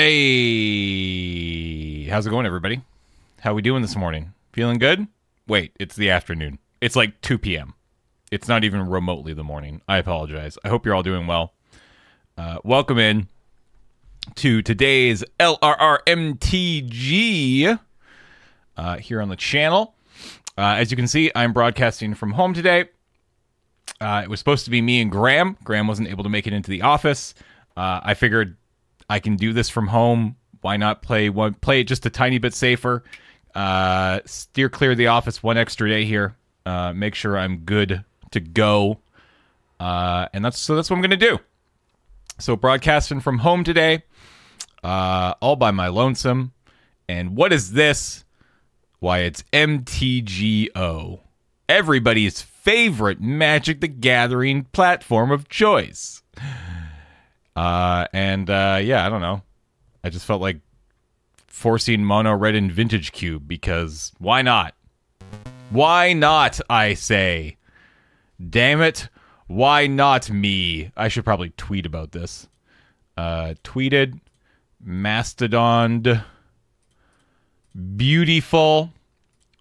Hey, how's it going, everybody? How we doing this morning? Feeling good? Wait, it's the afternoon. It's like 2 p.m. It's not even remotely the morning. I apologize. I hope you're all doing well. Uh, welcome in to today's LRRMTG uh, here on the channel. Uh, as you can see, I'm broadcasting from home today. Uh, it was supposed to be me and Graham. Graham wasn't able to make it into the office. Uh, I figured I can do this from home. Why not play one? Play it just a tiny bit safer. Uh, steer clear of the office one extra day here. Uh, make sure I'm good to go. Uh, and that's so that's what I'm gonna do. So broadcasting from home today, uh, all by my lonesome. And what is this? Why it's MTGO, everybody's favorite Magic the Gathering platform of choice. Uh, and uh, yeah, I don't know. I just felt like forcing mono red and vintage cube because why not? Why not? I say. Damn it! Why not me? I should probably tweet about this. Uh, tweeted, mastodoned, beautiful.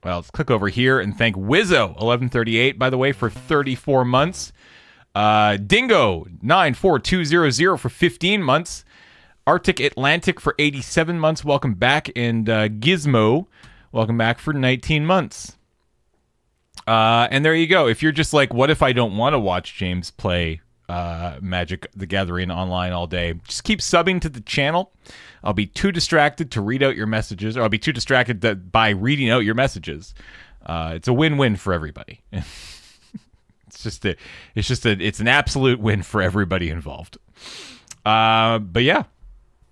Well, let's click over here and thank Wizzo1138, by the way, for 34 months. Uh, Dingo nine four two zero zero for fifteen months. Arctic Atlantic for eighty seven months. Welcome back, and uh, Gizmo, welcome back for nineteen months. Uh, and there you go. If you're just like, what if I don't want to watch James play uh, Magic the Gathering online all day? Just keep subbing to the channel. I'll be too distracted to read out your messages, or I'll be too distracted to, by reading out your messages. Uh, it's a win-win for everybody. It's just a, it's just a, it's an absolute win for everybody involved. Uh, but yeah,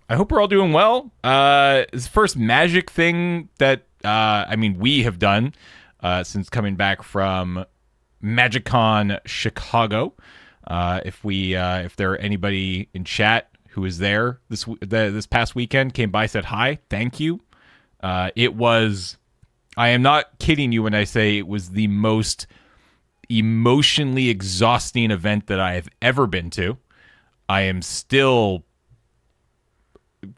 I hope we're all doing well. Uh, it's the first magic thing that uh, I mean we have done uh, since coming back from MagicCon Chicago. Uh, if we, uh, if there are anybody in chat who was there this the, this past weekend, came by, said hi, thank you. Uh, it was, I am not kidding you when I say it was the most emotionally exhausting event that I have ever been to. I am still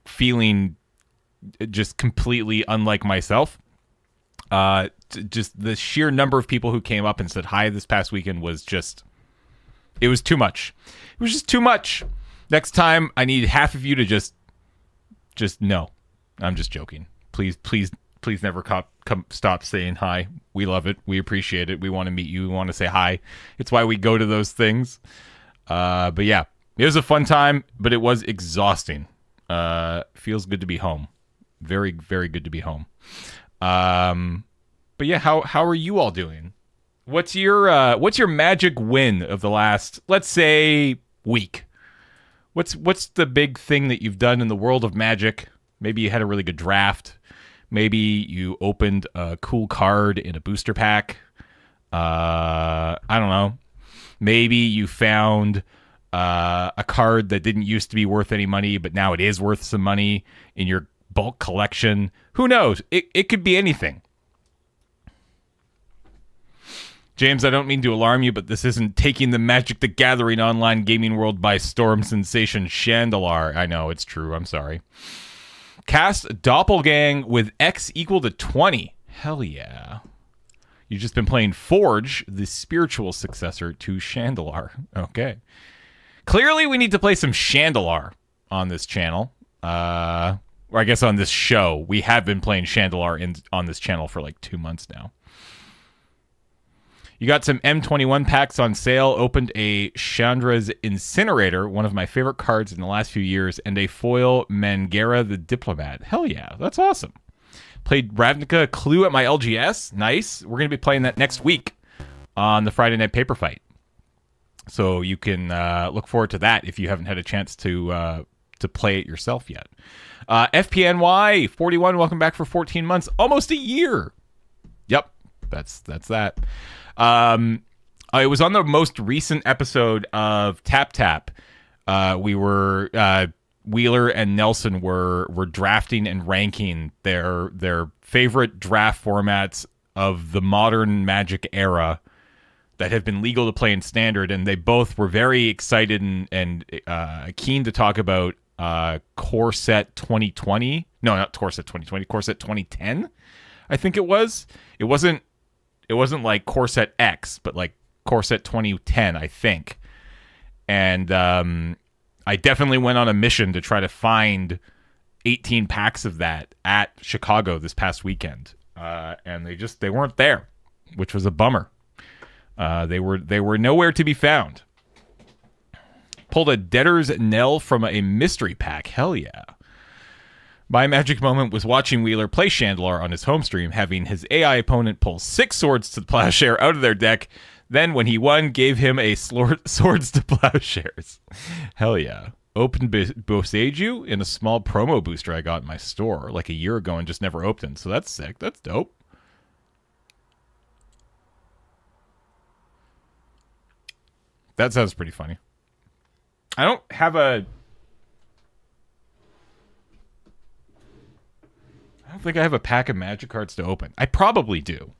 feeling just completely unlike myself. Uh, just the sheer number of people who came up and said hi this past weekend was just, it was too much. It was just too much. Next time, I need half of you to just, just no. I'm just joking. Please, please, please never cop, come stop saying hi. We love it. We appreciate it. We want to meet you. We want to say hi. It's why we go to those things. Uh, but yeah, it was a fun time, but it was exhausting. Uh, feels good to be home. Very, very good to be home. Um, but yeah, how how are you all doing? What's your uh, what's your magic win of the last, let's say, week? What's what's the big thing that you've done in the world of magic? Maybe you had a really good draft. Maybe you opened a cool card in a booster pack. Uh, I don't know. Maybe you found uh, a card that didn't used to be worth any money, but now it is worth some money in your bulk collection. Who knows? It, it could be anything. James, I don't mean to alarm you, but this isn't taking the Magic the Gathering online gaming world by storm sensation Shandalar. I know, it's true. I'm sorry. Cast Doppelgang with X equal to 20. Hell yeah. You've just been playing Forge, the spiritual successor to Shandalar. Okay. Clearly, we need to play some Shandalar on this channel. Uh, or I guess on this show. We have been playing Shandalar in, on this channel for like two months now. You got some M21 packs on sale. Opened a Chandra's Incinerator, one of my favorite cards in the last few years, and a foil Mangara the Diplomat. Hell yeah, that's awesome. Played Ravnica Clue at my LGS. Nice. We're going to be playing that next week on the Friday Night Paper Fight. So you can uh, look forward to that if you haven't had a chance to uh, to play it yourself yet. Uh, FPNY 41, welcome back for 14 months, almost a year. Yep, that's that's that. Um, uh, it was on the most recent episode of Tap Tap. Uh, we were uh, Wheeler and Nelson were were drafting and ranking their their favorite draft formats of the modern Magic era that have been legal to play in Standard, and they both were very excited and and uh, keen to talk about uh, Core Set 2020. No, not Core Set 2020. Core Set 2010. I think it was. It wasn't. It wasn't like Core Set X, but like Core Set 2010. I think. And um, I definitely went on a mission to try to find 18 packs of that at Chicago this past weekend, uh, and they just they weren't there, which was a bummer. Uh, they were they were nowhere to be found. Pulled a debtor's knell from a mystery pack. Hell yeah. My magic moment was watching Wheeler play Shandalar on his home stream, having his AI opponent pull six swords to the plowshare out of their deck. Then, when he won, gave him a swords to plowshares. Hell yeah. Opened Boseiju in a small promo booster I got in my store like a year ago and just never opened. So that's sick. That's dope. That sounds pretty funny. I don't have a. I don't think I have a pack of magic cards to open. I probably do.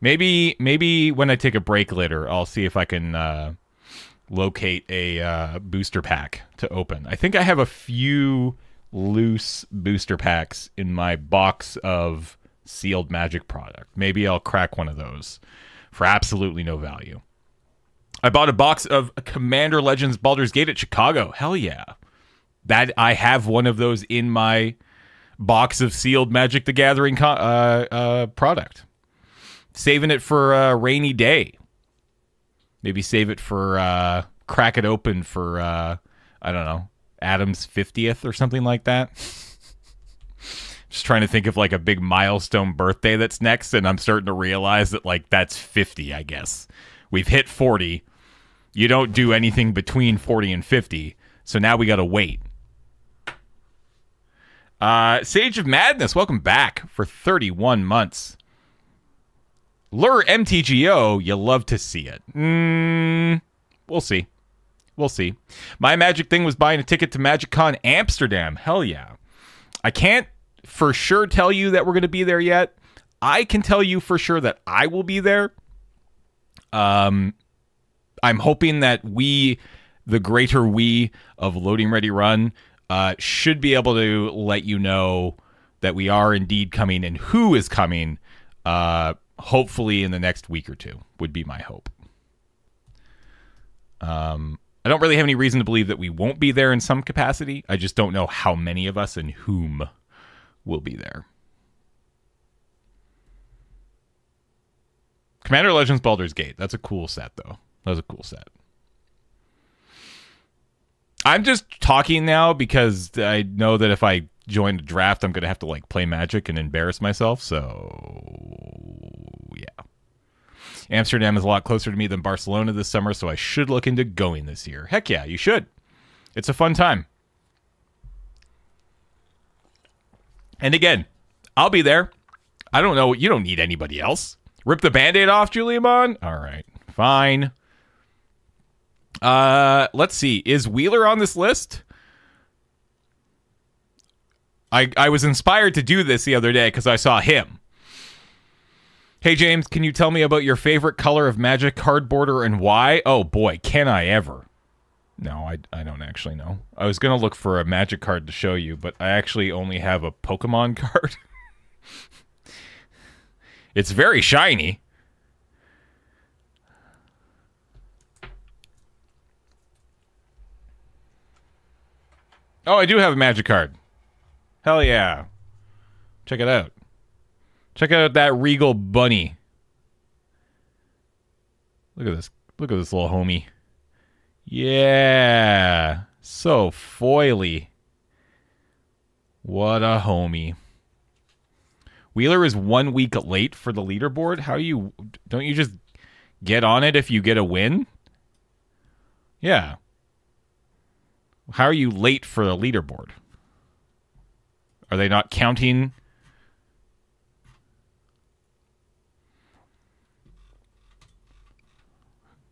Maybe maybe when I take a break later, I'll see if I can uh, locate a uh, booster pack to open. I think I have a few loose booster packs in my box of sealed magic product. Maybe I'll crack one of those for absolutely no value. I bought a box of Commander Legends Baldur's Gate at Chicago. Hell yeah. That I have one of those in my box of sealed Magic the Gathering uh, uh, product. Saving it for a rainy day. Maybe save it for uh, crack it open for uh, I don't know Adam's fiftieth or something like that. Just trying to think of like a big milestone birthday that's next, and I'm starting to realize that like that's fifty. I guess we've hit forty you don't do anything between 40 and 50. So now we got to wait. Uh, Sage of Madness, welcome back for 31 months. LRR MTGO, you love to see it. Mm, we'll see. We'll see. My magic thing was buying a ticket to MagicCon Amsterdam. Hell yeah. I can't for sure tell you that we're going to be there yet. I can tell you for sure that I will be there. Um, I'm hoping that we, the greater we of Loading Ready Run, uh, should be able to let you know that we are indeed coming and who is coming. Uh, hopefully in the next week or two would be my hope. Um, I don't really have any reason to believe that we won't be there in some capacity. I just don't know how many of us and whom will be there. Commander Legends Baldur's Gate. That's a cool set, though. That was a cool set. I'm just talking now because I know that if I join a draft, I'm going to have to like play Magic and embarrass myself. So, yeah. Amsterdam is a lot closer to me than Barcelona this summer, so I should look into going this year. Heck yeah, you should. It's a fun time. And again, I'll be there. I don't know. You don't need anybody else. Rip the band aid off, Julia All right, fine. Uh, let's see. Is Wheeler on this list? I I was inspired to do this the other day because I saw him. Hey James, can you tell me about your favorite color of Magic card border and why? Oh boy, can I ever? No, I, I don't actually know. I was gonna look for a Magic card to show you, but I actually only have a Pokemon card. it's very shiny. Oh, I do have a magic card. Hell yeah. Check it out. Check out that regal bunny. Look at this. Look at this little homie. Yeah. So foily. What a homie. Wheeler is one week late for the leaderboard. How you don't you just get on it if you get a win? Yeah. How are you late for the leaderboard? Are they not counting?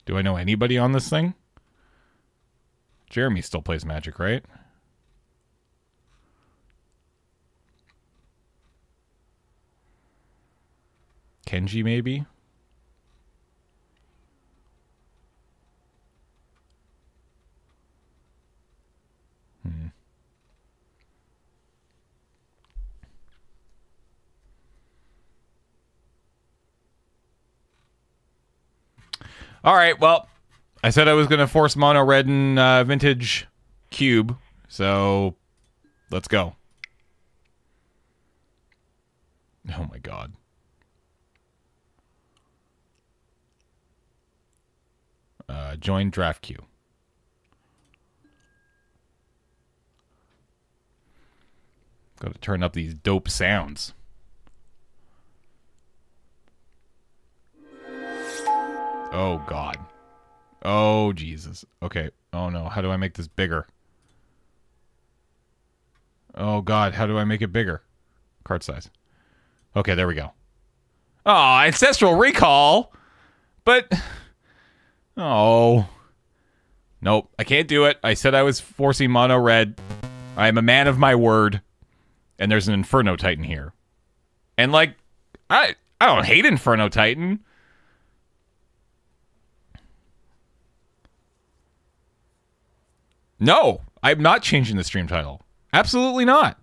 Do I know anybody on this thing? Jeremy still plays Magic, right? Kenji, maybe? All right, well, I said I was going to force mono red and uh, vintage cube, so let's go. Oh my god. Uh, join draft queue. Got to turn up these dope sounds. Oh god. Oh Jesus. Okay. Oh no. How do I make this bigger? Oh god. How do I make it bigger? Card size. Okay. There we go. Oh, ancestral recall. But oh. Nope. I can't do it. I said I was forcing mono red. I am a man of my word. And there's an Inferno Titan here. And like I I don't hate Inferno Titan. No, I'm not changing the stream title. Absolutely not.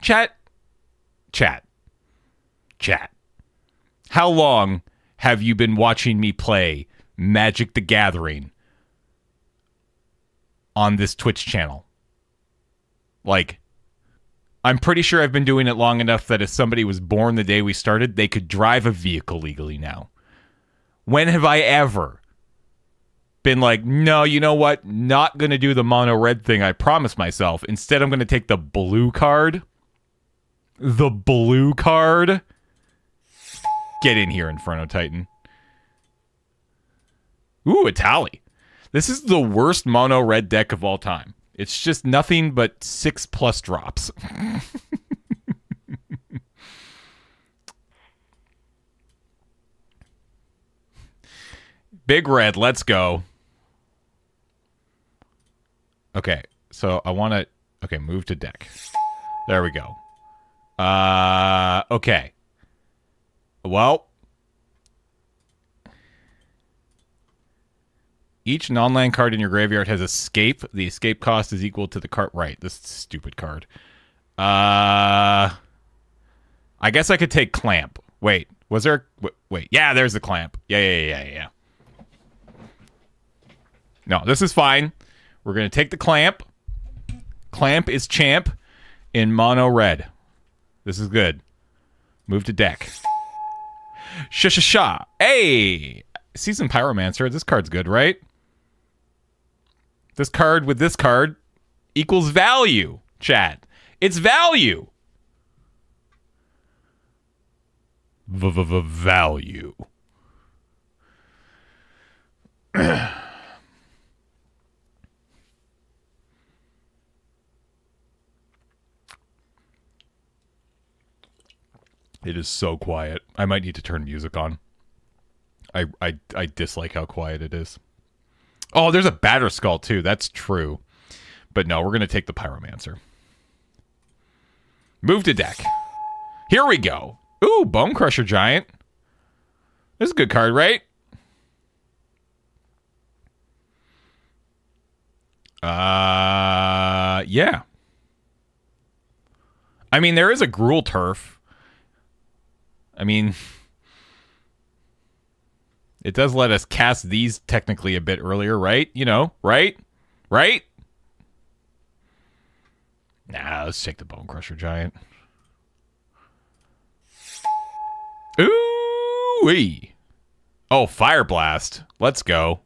Chat. Chat. Chat. How long have you been watching me play Magic the Gathering on this Twitch channel? Like, I'm pretty sure I've been doing it long enough that if somebody was born the day we started, they could drive a vehicle legally now. When have I ever been like, no, you know what? Not going to do the mono red thing I promised myself. Instead, I'm going to take the blue card. The blue card. Get in here, Inferno Titan. Ooh, a tally. This is the worst mono red deck of all time. It's just nothing but six plus drops. Big red, let's go. Okay, so I want to... Okay, move to deck. There we go. Uh, okay. Well... Each non-land card in your graveyard has escape. The escape cost is equal to the card... Right, this stupid card. Uh... I guess I could take Clamp. Wait, was there... Wait, yeah, there's the Clamp. Yeah, yeah, yeah, yeah, yeah. No, this is fine. We're going to take the clamp. Clamp is champ in mono red. This is good. Move to deck. Sha sha sha. Hey! Seasoned Pyromancer. This card's good, right? This card with this card equals value, chat. It's value. V It is so quiet. I might need to turn music on. I I I dislike how quiet it is. Oh, there's a Batterskull too. That's true. But no, we're gonna take the Pyromancer. Move to deck. Here we go. Ooh, Bonecrusher Giant. This is a good card, right? Uh, yeah. I mean, there is a Gruul Turf I mean, it does let us cast these technically a bit earlier, right? You know, right? Right? Nah, let's take the Bonecrusher Giant. Ooh wee. Oh, Fire Blast. Let's go.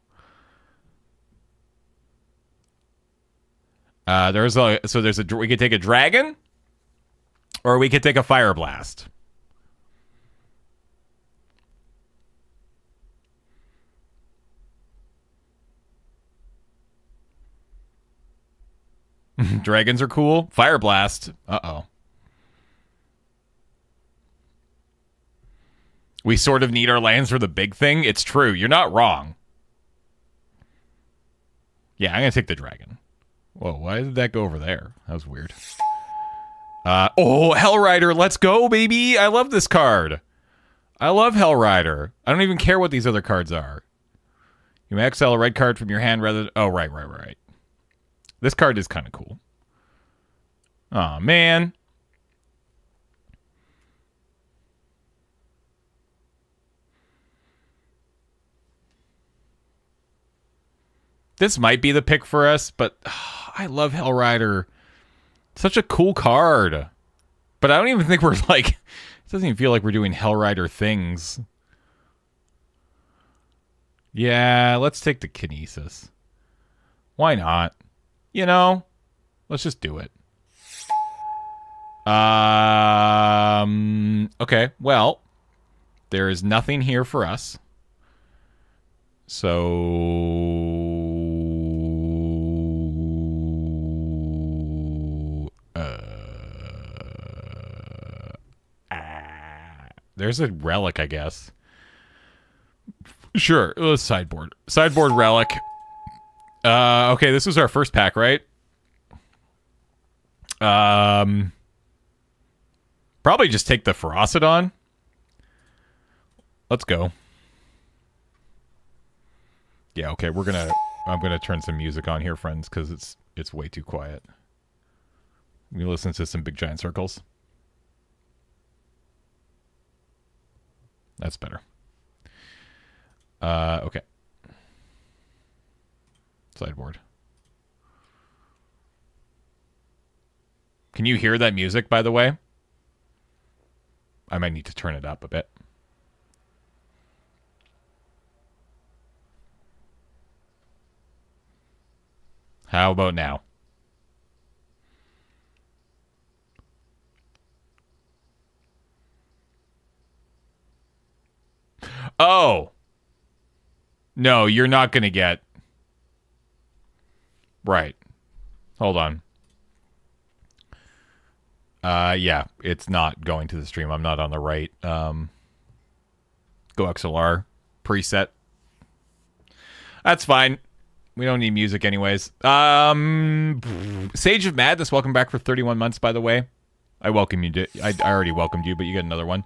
Uh, there's a so there's a we could take a dragon, or we could take a Fire Blast. Dragons are cool. Fire Blast. Uh oh. We sort of need our lands for the big thing. It's true. You're not wrong. Yeah, I'm going to take the dragon. Whoa, why did that go over there? That was weird. Uh, oh, Hellrider. Let's go, baby. I love this card. I love Hellrider. I don't even care what these other cards are. You may exile a red card from your hand rather. Oh, right, right, right. This card is kind of cool. Oh man. This might be the pick for us, but I love Hellrider. Such a cool card. But I don't even think we're like, it doesn't even feel like we're doing Hellrider things. Yeah, let's take the Kinesis. Why not? You know, let's just do it. Um, okay, well, there is nothing here for us. So, uh, ah, there's a relic, I guess. Sure, uh, sideboard. Sideboard relic. Uh, okay, this was our first pack, right? Um, probably just take the Ferocidon. Let's go. Yeah, okay, we're gonna. I'm gonna turn some music on here, friends, because it's it's way too quiet. We listen to some big giant circles. That's better. Uh, okay. Sideboard. Can you hear that music, by the way? I might need to turn it up a bit. How about now? Oh. No, you're not going to get. Right. Hold on. Uh, yeah, it's not going to the stream. I'm not on the right. Um, GoXLR preset. That's fine. We don't need music anyways. Um, Sage of Madness, welcome back for 31 months, by the way. I welcome you. I, I already welcomed you, but you get another one.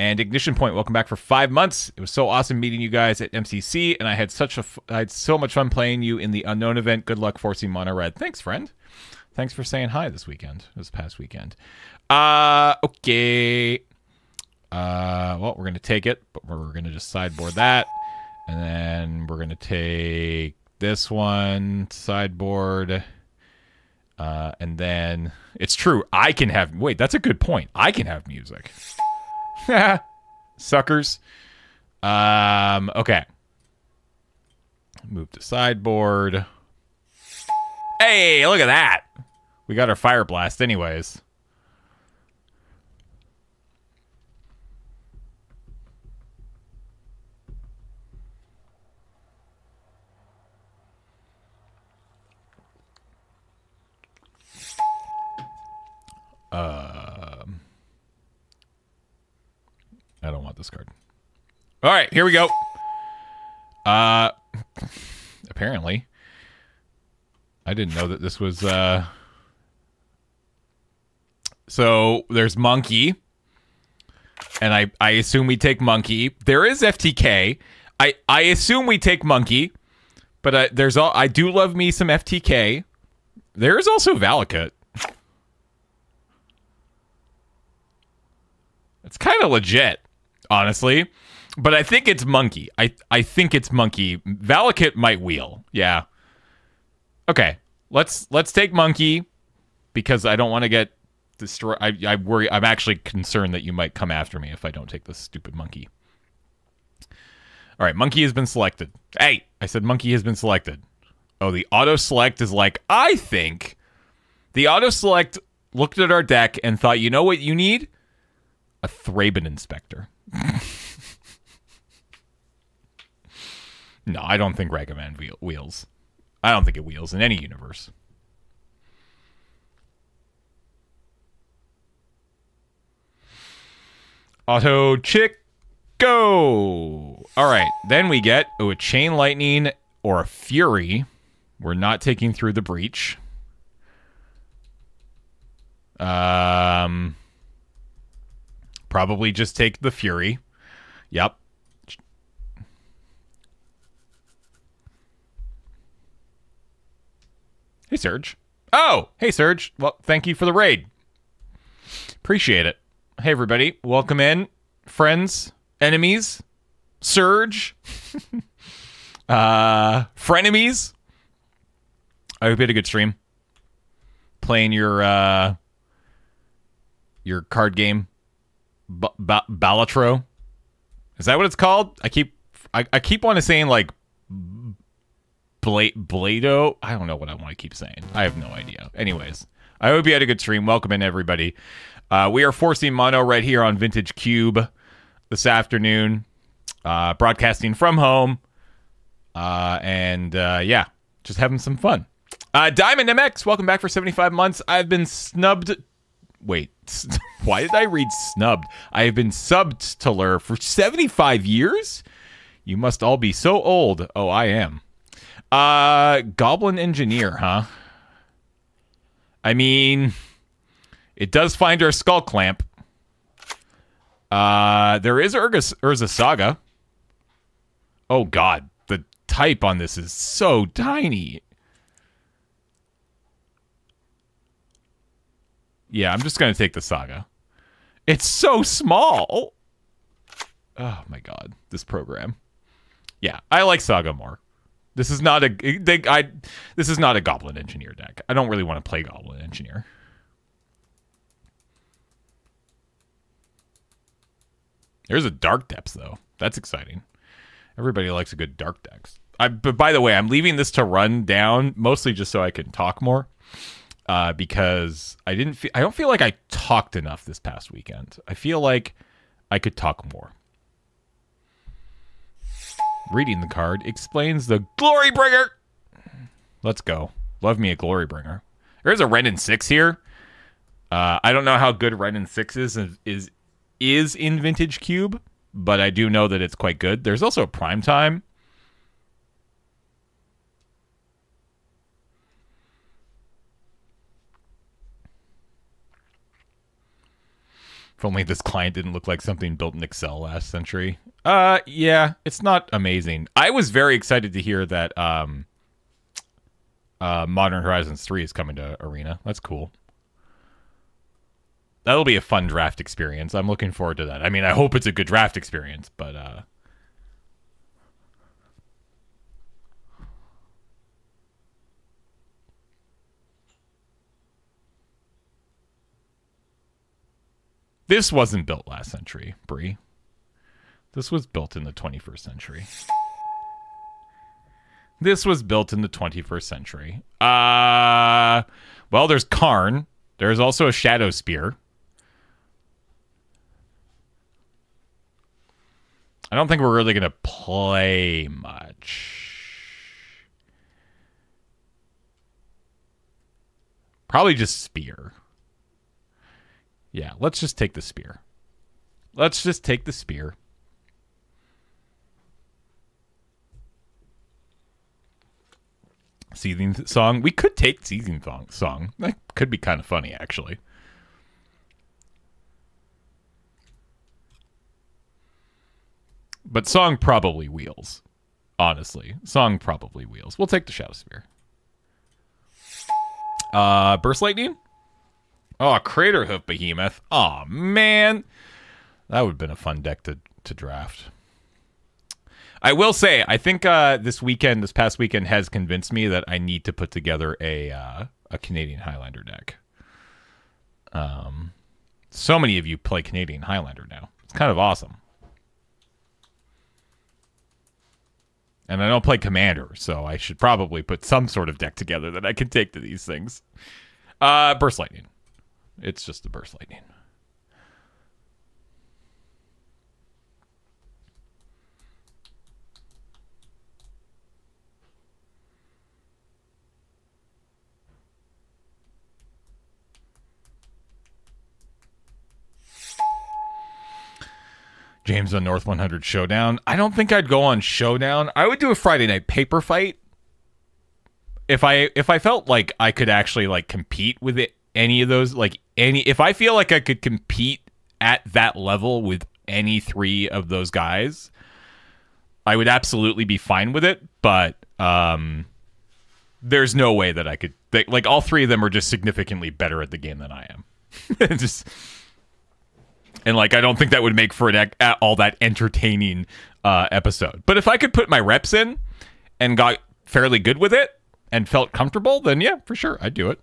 And Ignition Point, welcome back for five months. It was so awesome meeting you guys at MCC, and I had such a, I had so much fun playing you in the unknown event. Good luck forcing Mono Red. Thanks, friend. Thanks for saying hi this weekend, this past weekend. Uh, okay. Uh, well, we're gonna take it, but we're gonna just sideboard that, and then we're gonna take this one sideboard. Uh, and then it's true. I can have. Wait, that's a good point. I can have music. Suckers. Um. Okay. Move to sideboard. Hey, look at that. We got our fire blast, anyways. Um, I don't want this card. All right, here we go. Uh, apparently, I didn't know that this was. Uh, so there's monkey, and I I assume we take monkey. There is FTK. I I assume we take monkey, but I, there's all I do love me some FTK. There is also Valakut. It's kind of legit, honestly. But I think it's Monkey. I I think it's Monkey. Valakut might wheel. Yeah. Okay. Let's let's take Monkey because I don't want to get destroyed. I, I worry. I'm actually concerned that you might come after me if I don't take this stupid Monkey. All right, Monkey has been selected. Hey, I said Monkey has been selected. Oh, the auto select is like I think. The auto select looked at our deck and thought, you know what you need? a Thraben inspector. no, I don't think Ragavan wheels. I don't think it wheels in any universe. Auto chick go. All right, then we get oh, a chain lightning or a fury. We're not taking through the breach. Um, Probably just take the Fury. Yep. Hey, Serge. Oh, hey, Serge. Well, thank you for the raid. Appreciate it. Hey, everybody. Welcome in, friends, enemies, Surge, uh, frenemies. I hope you had a good stream. Playing your uh your card game, B- ba- Balatro. Is that what it's called? I keep I, I keep on saying like Bla- Blado. I don't know what I want to keep saying. I have no idea. Anyways, I hope you had a good stream. Welcome in everybody. Uh, we are forcing mono right here on Vintage Cube this afternoon, uh, broadcasting from home, uh, and uh, yeah, just having some fun. Uh, Diamond MX, welcome back for 75 months. I've been snubbed. Wait, why did I read snubbed? I have been subbed to LRR for 75 years? You must all be so old. Oh, I am. Uh, Goblin Engineer, huh? I mean, it does find our skull clamp. Uh, there is Urga, Urza Saga. Oh God, the type on this is so tiny. Yeah, I'm just gonna take the Saga. It's so small. Oh my God, this program. Yeah, I like Saga more. This is not a they, I. This is not a Goblin Engineer deck. I don't really want to play Goblin Engineer. There's a Dark Depths though. That's exciting. Everybody likes a good Dark Depths. I, but by the way, I'm leaving this to run down mostly just so I can talk more. Uh, because I didn't feel I don't feel like I talked enough this past weekend. I feel like I could talk more. Reading the card explains the Glorybringer. Let's go. Love me a Glorybringer. There's a Wrenn and Six here. Uh, I don't know how good Wrenn and Six is is is in Vintage Cube, but I do know that it's quite good. There's also a Prime Time. If only this client didn't look like something built in Excel last century. Uh, yeah, it's not amazing. I was very excited to hear that um, uh, Modern Horizons 3 is coming to Arena. That's cool. That'll be a fun draft experience. I'm looking forward to that. I mean, I hope it's a good draft experience, but uh, This wasn't built last century, Brie. This was built in the 21st century. This was built in the 21st century. Uh well, there's Karn. There's also a Shadowspear. I don't think we're really going to play much. Probably just Spear. Yeah, let's just take the spear. Let's just take the spear. Seething song. We could take seething song. That could be kind of funny, actually. But song probably wheels. Honestly, song probably wheels. We'll take the shadowspear. Uh, burst lightning. Oh, Craterhoof Behemoth. Oh man, that would have been a fun deck to to draft. I will say, I think uh, this weekend, this past weekend, has convinced me that I need to put together a uh, a Canadian Highlander deck. Um, so many of you play Canadian Highlander now. It's kind of awesome. And I don't play Commander, so I should probably put some sort of deck together that I can take to these things. Uh, Burst Lightning. It's just the burst lightning. James on North 100 Showdown. I don't think I'd go on Showdown. I would do a Friday night paper fight if I if I felt like I could actually like compete with it any of those like any if I feel like I could compete at that level with any three of those guys, I would absolutely be fine with it, but um there's no way that I could they, like all three of them are just significantly better at the game than I am. just and like I don't think that would make for an all that entertaining uh episode. But if I could put my reps in and got fairly good with it, and felt comfortable, then yeah, for sure, I'd do it.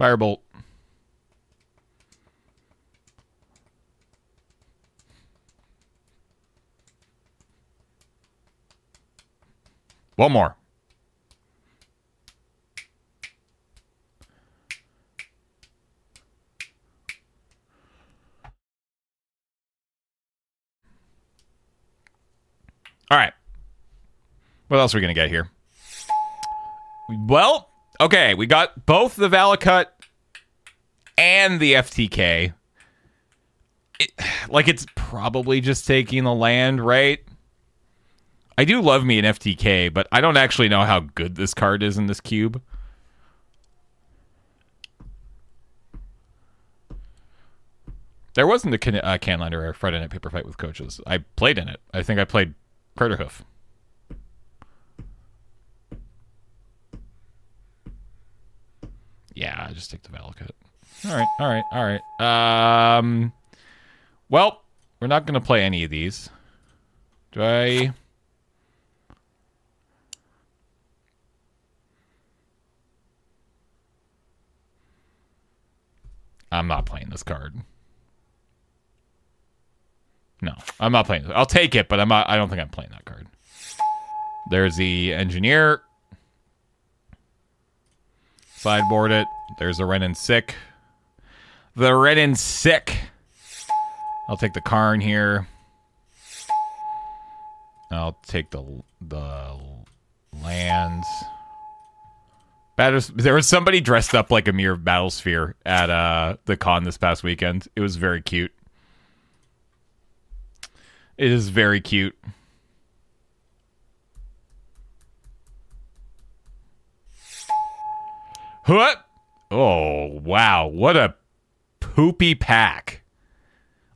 Firebolt. One more. All right. What else are we going to get here? Well, okay, we got both the Valakut and the FTK. It, like, it's probably just taking the land, right? I do love me an FTK, but I don't actually know how good this card is in this cube. There wasn't a can, uh, or Friday Night Paper Fight with coaches. I played in it. I think I played Craterhoof. Yeah, I just take the Valakut. All right, all right, all right. Um, well, we're not going to play any of these. Do I... I'm not playing this card. No, I'm not playing. I'll take it, but I'm not. I don't think I'm playing that card. There's the engineer. Sideboard it. There's a Wrenn and Sick. The Wrenn and Sick. I'll take the Karn here. I'll take the the lands. There was somebody dressed up like a Myr Battlesphere at uh, the con this past weekend. It was very cute. It is very cute. What? Oh, wow. What a poopy pack.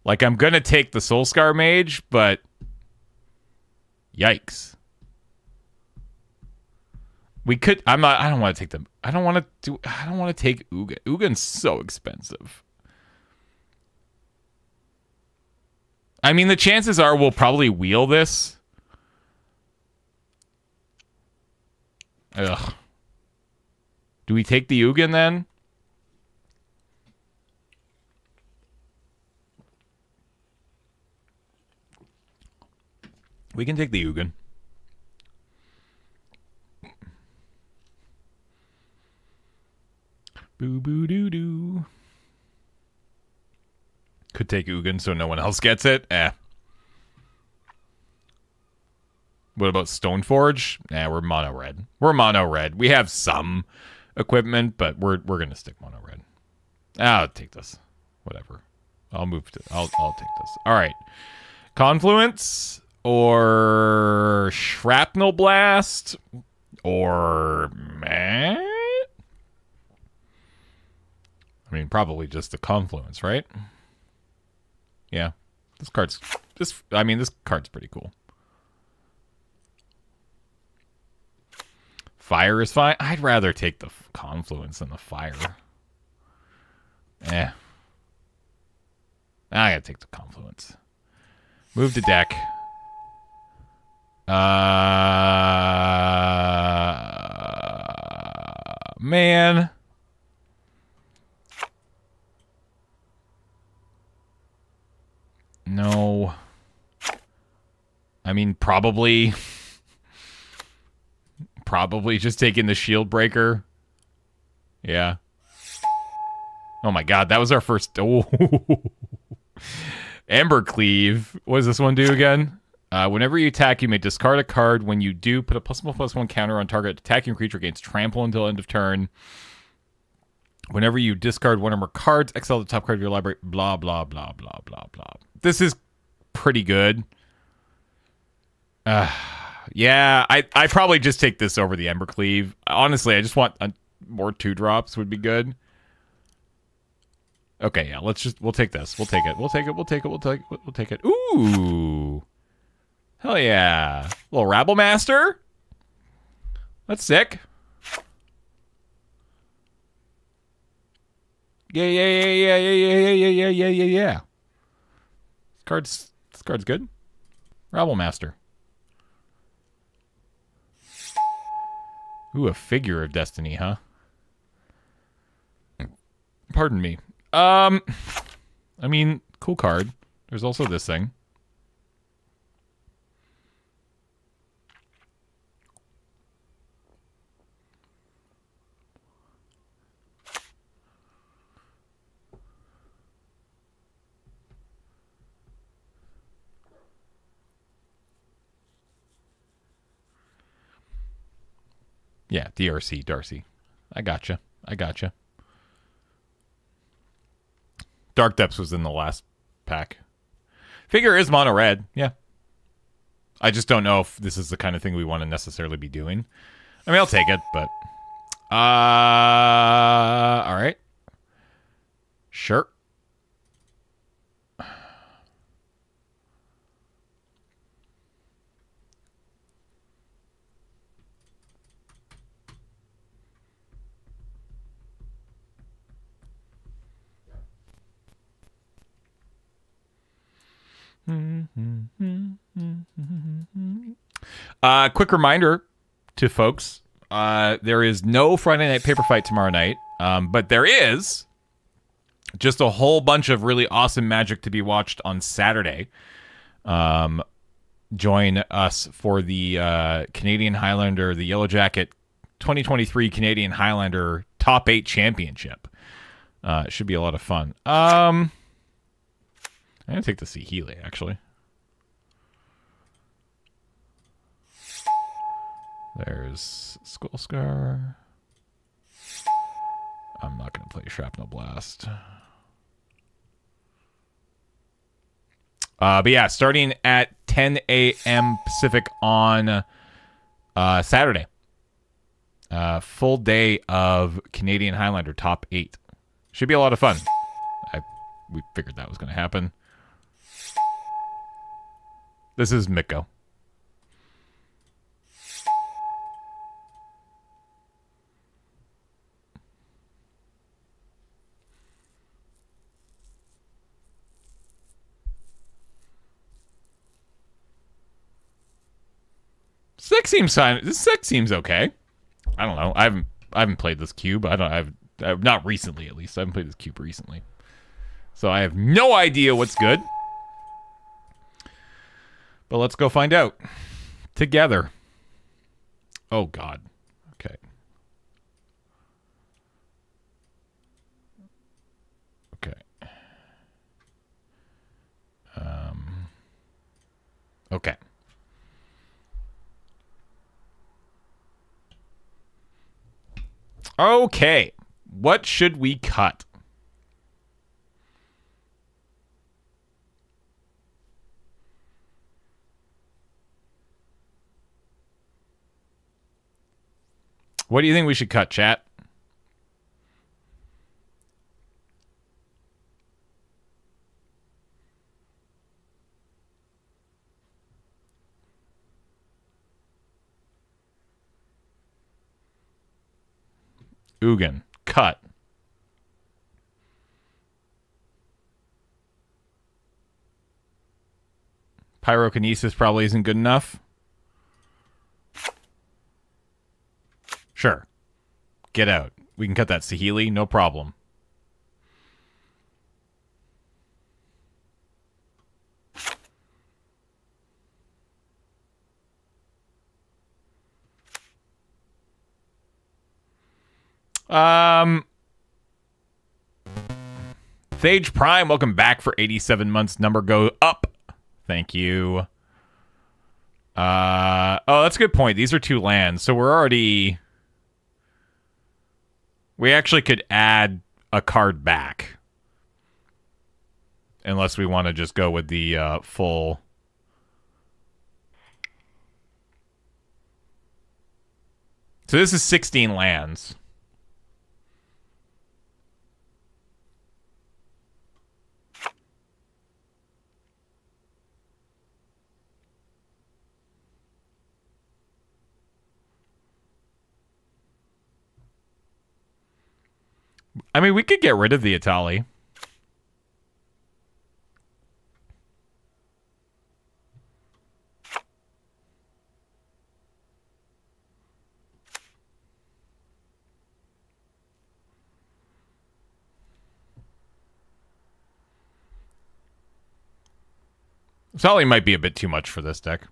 Like, I'm going to take the Soulscar Mage, but yikes. We could. I'm not. I don't want to take them. I don't want to do. I don't want to take Ugin. Ugin's so expensive. I mean, the chances are we'll probably wheel this. Ugh. Do we take the Ugin then? We can take the Ugin. Boo boo doo doo. Could take Ugin so no one else gets it. Eh. What about Stoneforge? Nah, we're mono red. We're mono red. We have some equipment, but we're we're gonna stick mono red. I'll take this. Whatever. I'll move to I'll I'll take this. Alright. Confluence or Shrapnel Blast or man I mean, probably just the confluence, right? Yeah. This card's this I mean, this card's pretty cool. Fire is fine. I'd rather take the confluence than the fire. Eh. I gotta take the confluence. Move to deck. Uh, man. No. I mean, probably. Probably just taking the shield breaker. Yeah. Oh my god, that was our first. Oh. Amber Cleave. What does this one do again? Uh, whenever you attack, you may discard a card. When you do, put a plus one plus one counter on target attacking creature against trample until end of turn. Whenever you discard one or more cards, exile the top card of your library. Blah blah blah blah blah blah this is pretty good. Uh, yeah, I I probably just take this over the Embercleave. Honestly, I just want a, more two drops would be good. Okay, yeah, let's just we'll take this. We'll take it. We'll take it. We'll take it. We'll take it. We'll take it. Ooh. Hell yeah. Little Rabblemaster. That's sick. Yeah, yeah, yeah, yeah, yeah, yeah, yeah, yeah, yeah, yeah, yeah. This card's this card's good. Rabblemaster. Ooh, a figure of destiny, huh? Pardon me. Um, I mean, cool card. There's also this thing. Yeah, DRC, Darcy. I gotcha. I gotcha. Dark Depths was in the last pack. Figure is mono red. Yeah. I just don't know if this is the kind of thing we want to necessarily be doing. I mean, I'll take it, but. Uh, all right. Sure. Uh, quick reminder to folks: uh, there is no Friday night paper fight tomorrow night, um, but there is just a whole bunch of really awesome magic to be watched on Saturday. Um, join us for the uh, Canadian Highlander, the Yellow Jacket 2023 Canadian Highlander Top Eight Championship. Uh, it should be a lot of fun. Um, I'm gonna take the Saheeli actually. There's Skull Scar. I'm not gonna play Shrapnel Blast. Uh, but yeah, starting at 10 a.m. Pacific on uh, Saturday. Uh, full day of Canadian Highlander top eight. Should be a lot of fun. I we figured that was going to happen. This is Miko. Six seems fine. This six seems okay. I don't know. I haven't I haven't played this cube. I don't. I've, I've not recently at least. I haven't played this cube recently, so I have no idea what's good. But let's go find out together. Oh God. Okay. Okay. Um. Okay. Okay. What should we cut? What do you think we should cut, chat? Ugin. Cut. Pyrokinesis probably isn't good enough. Sure. Get out. We can cut that Saheeli, no problem. Um, Thage Prime, welcome back for 87 months. Number go up. Thank you. Uh, oh, that's a good point. These are two lands, so we're already. We actually could add a card back. Unless we want to just go with the uh, full. So this is 16 lands. I mean, we could get rid of the Itali. Sully might be a bit too much for this deck.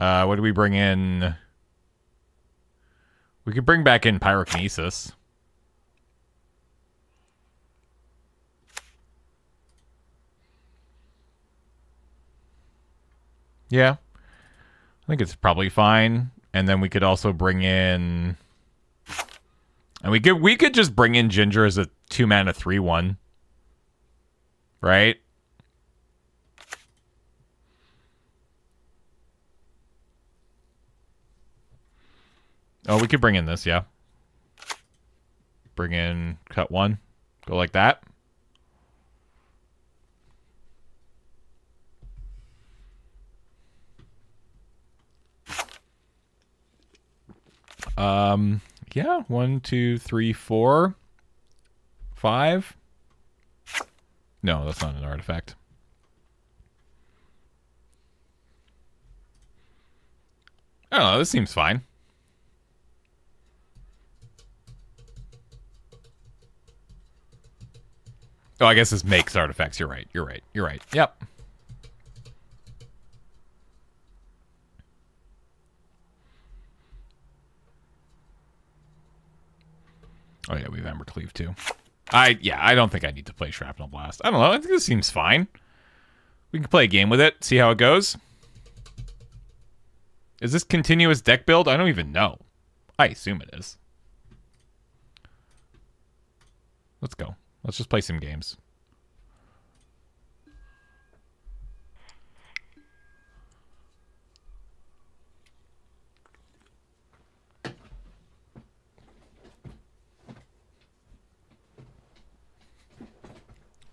Uh, what do we bring in? We could bring back in Pyrokinesis. Yeah. I think it's probably fine. And then we could also bring in... And we could we could just bring in Ginger as a two mana three one. Right? Oh, we could bring in this, yeah. Bring in cut one. Go like that. Um, yeah, one, two, three, four, five. No, that's not an artifact. Know, this seems fine. Oh, I guess this makes artifacts. You're right. You're right. You're right. Yep. Oh yeah, we have Embercleave too. I yeah, I don't think I need to play Shrapnel Blast. I don't know. I think this seems fine. We can play a game with it, see how it goes. Is this continuous deck build? I don't even know. I assume it is. Let's go. Let's just play some games.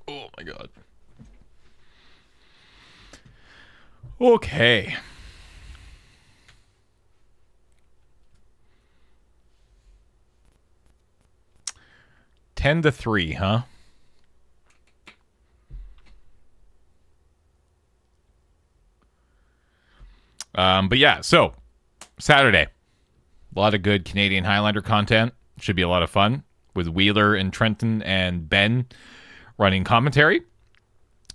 Oh my god. Okay. Ten to three, huh? Um, but yeah, so Saturday, a lot of good Canadian Highlander content. Should be a lot of fun with Wheeler and Trenton and Ben running commentary.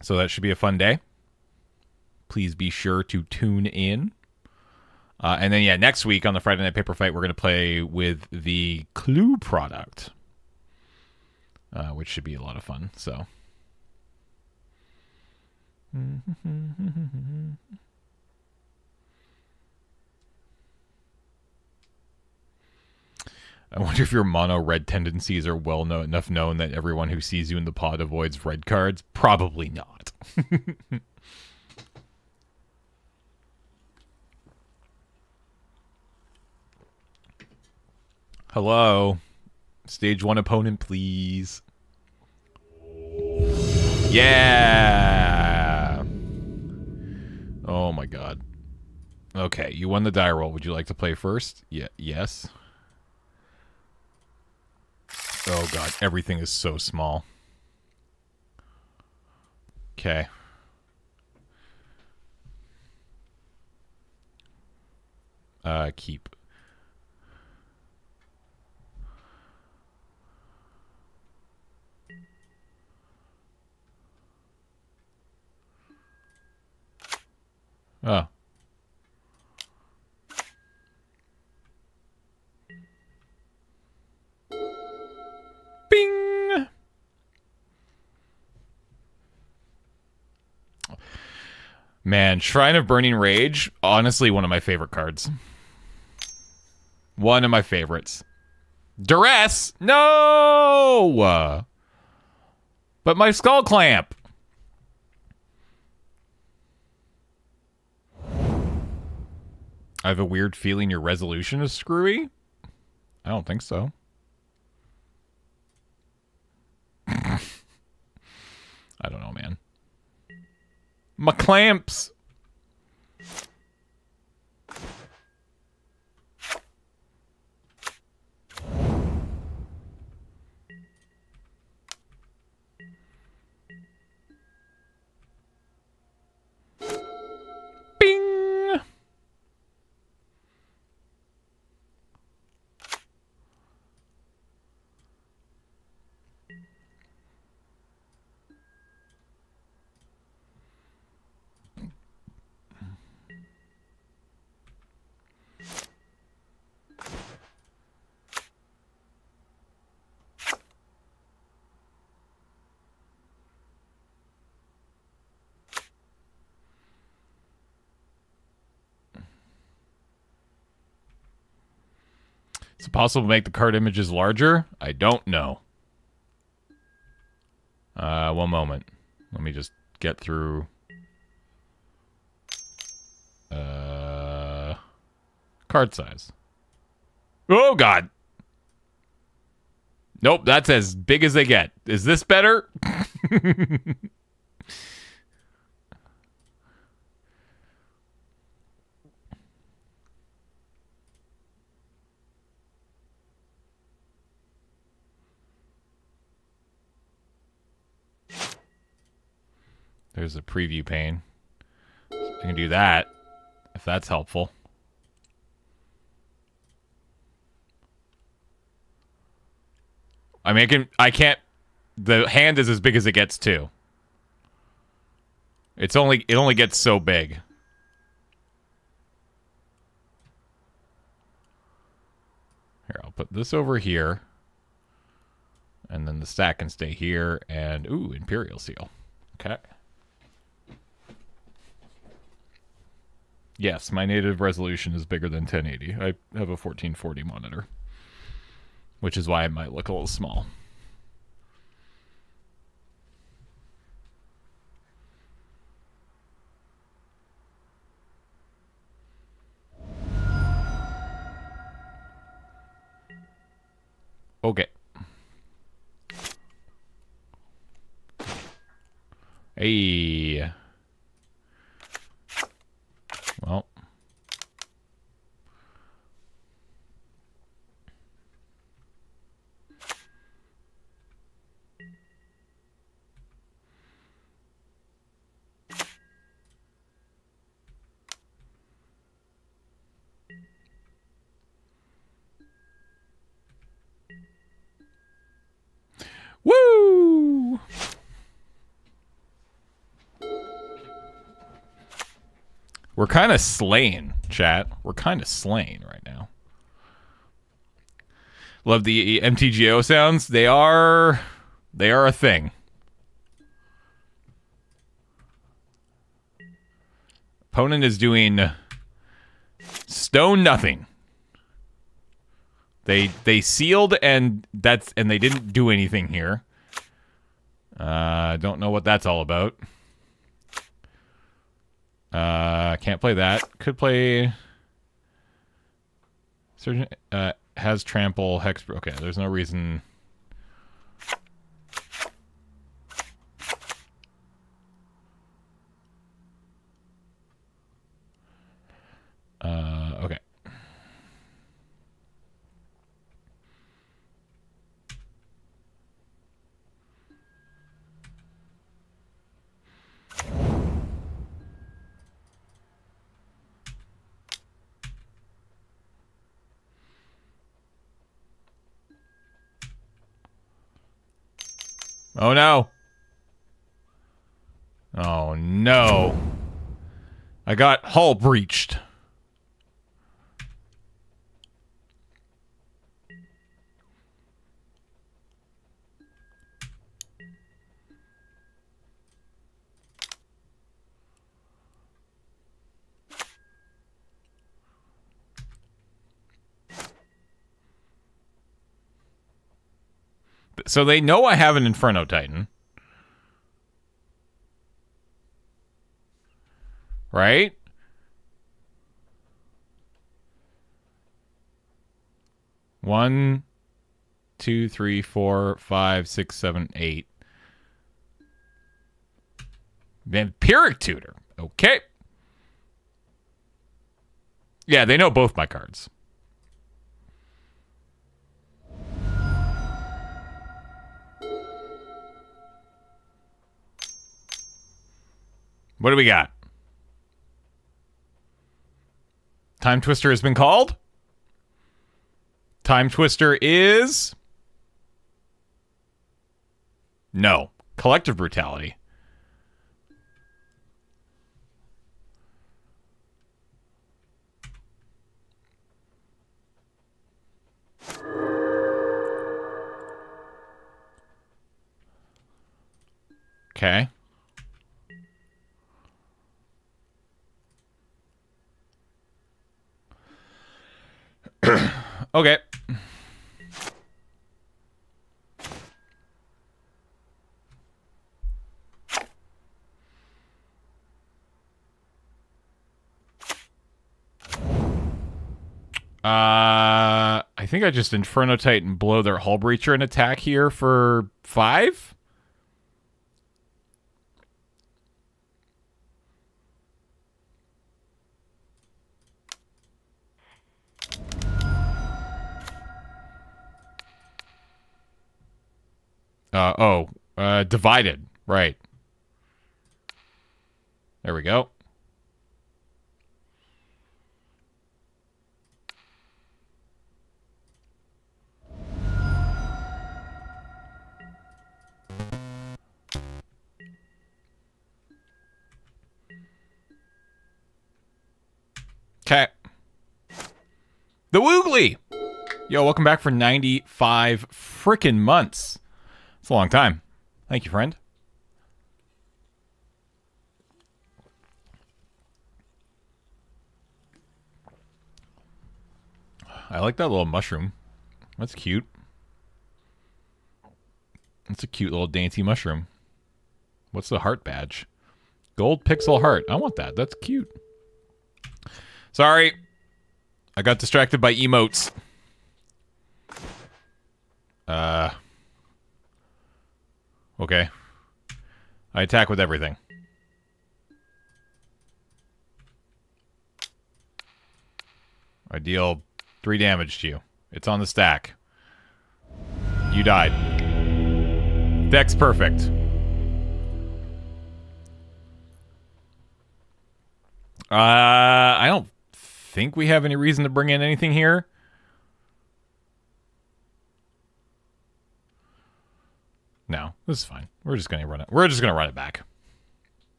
So that should be a fun day. Please be sure to tune in. Uh, and then, yeah, next week on the Friday Night Paper Fight, we're going to play with the Clue product, uh, which should be a lot of fun. So. I wonder if your mono red tendencies are well known enough known that everyone who sees you in the pod avoids red cards. Probably not. Hello. Stage one opponent, please. Yeah. Oh my god. Okay, you won the die roll. Would you like to play first? Yeah, yes. Oh god, everything is so small. Okay. Uh, keep. Oh. Bing! Man, Shrine of Burning Rage, honestly, one of my favorite cards. One of my favorites. Duress? No! But my Skullclamp. I have a weird feeling your resolution is screwy. I don't think so. I don't know, man. My clamps. Is it possible to make the card images larger? I don't know. Uh, one moment. Let me just get through. Uh, card size. Oh, God. Nope, that's as big as they get. Is this better? There's a preview pane. I can do that if that's helpful. I mean, I can. I can't. The hand is as big as it gets too. It's only. It only gets so big. Here, I'll put this over here. And then the stack can stay here. And, ooh, Imperial Seal. Okay. Yes, my native resolution is bigger than 1080. I have a 1440 monitor, which is why it might look a little small. Okay. Hey. Well. Woo! We're kind of slaying, chat. We're kind of slaying right now. Love the MTGO sounds. They are they are a thing. Opponent is doing stone nothing. They they sealed and that's and they didn't do anything here. Uh don't know what that's all about. Uh, can't play that. Could play. Surgeon uh, has trample hex. Okay, there's no reason. Uh, okay. Oh no. Oh no. I got hull breached. So they know I have an Inferno Titan. Right? One, two, three, four, five, six, seven, eight. Vampiric Tutor. Okay. Yeah, they know both my cards. What do we got? Timetwister has been called. Timetwister is. No. Collective Brutality. Okay. okay. Uh, I think I just Inferno Titan blow their Hullbreacher and attack here for five. Uh, oh, uh, divided. Right. There we go. Okay. The Woogly! Yo, welcome back for 95 freaking months. It's a long time. Thank you, friend. I like that little mushroom. That's cute. That's a cute little dainty mushroom. What's the heart badge? Gold pixel heart. I want that. That's cute. Sorry. I got distracted by emotes. Uh. Okay. I attack with everything. I deal three damage to you. It's on the stack. You died. Deck's perfect. Uh, I don't think we have any reason to bring in anything here. No, this is fine. We're just gonna run it. We're just gonna run it back.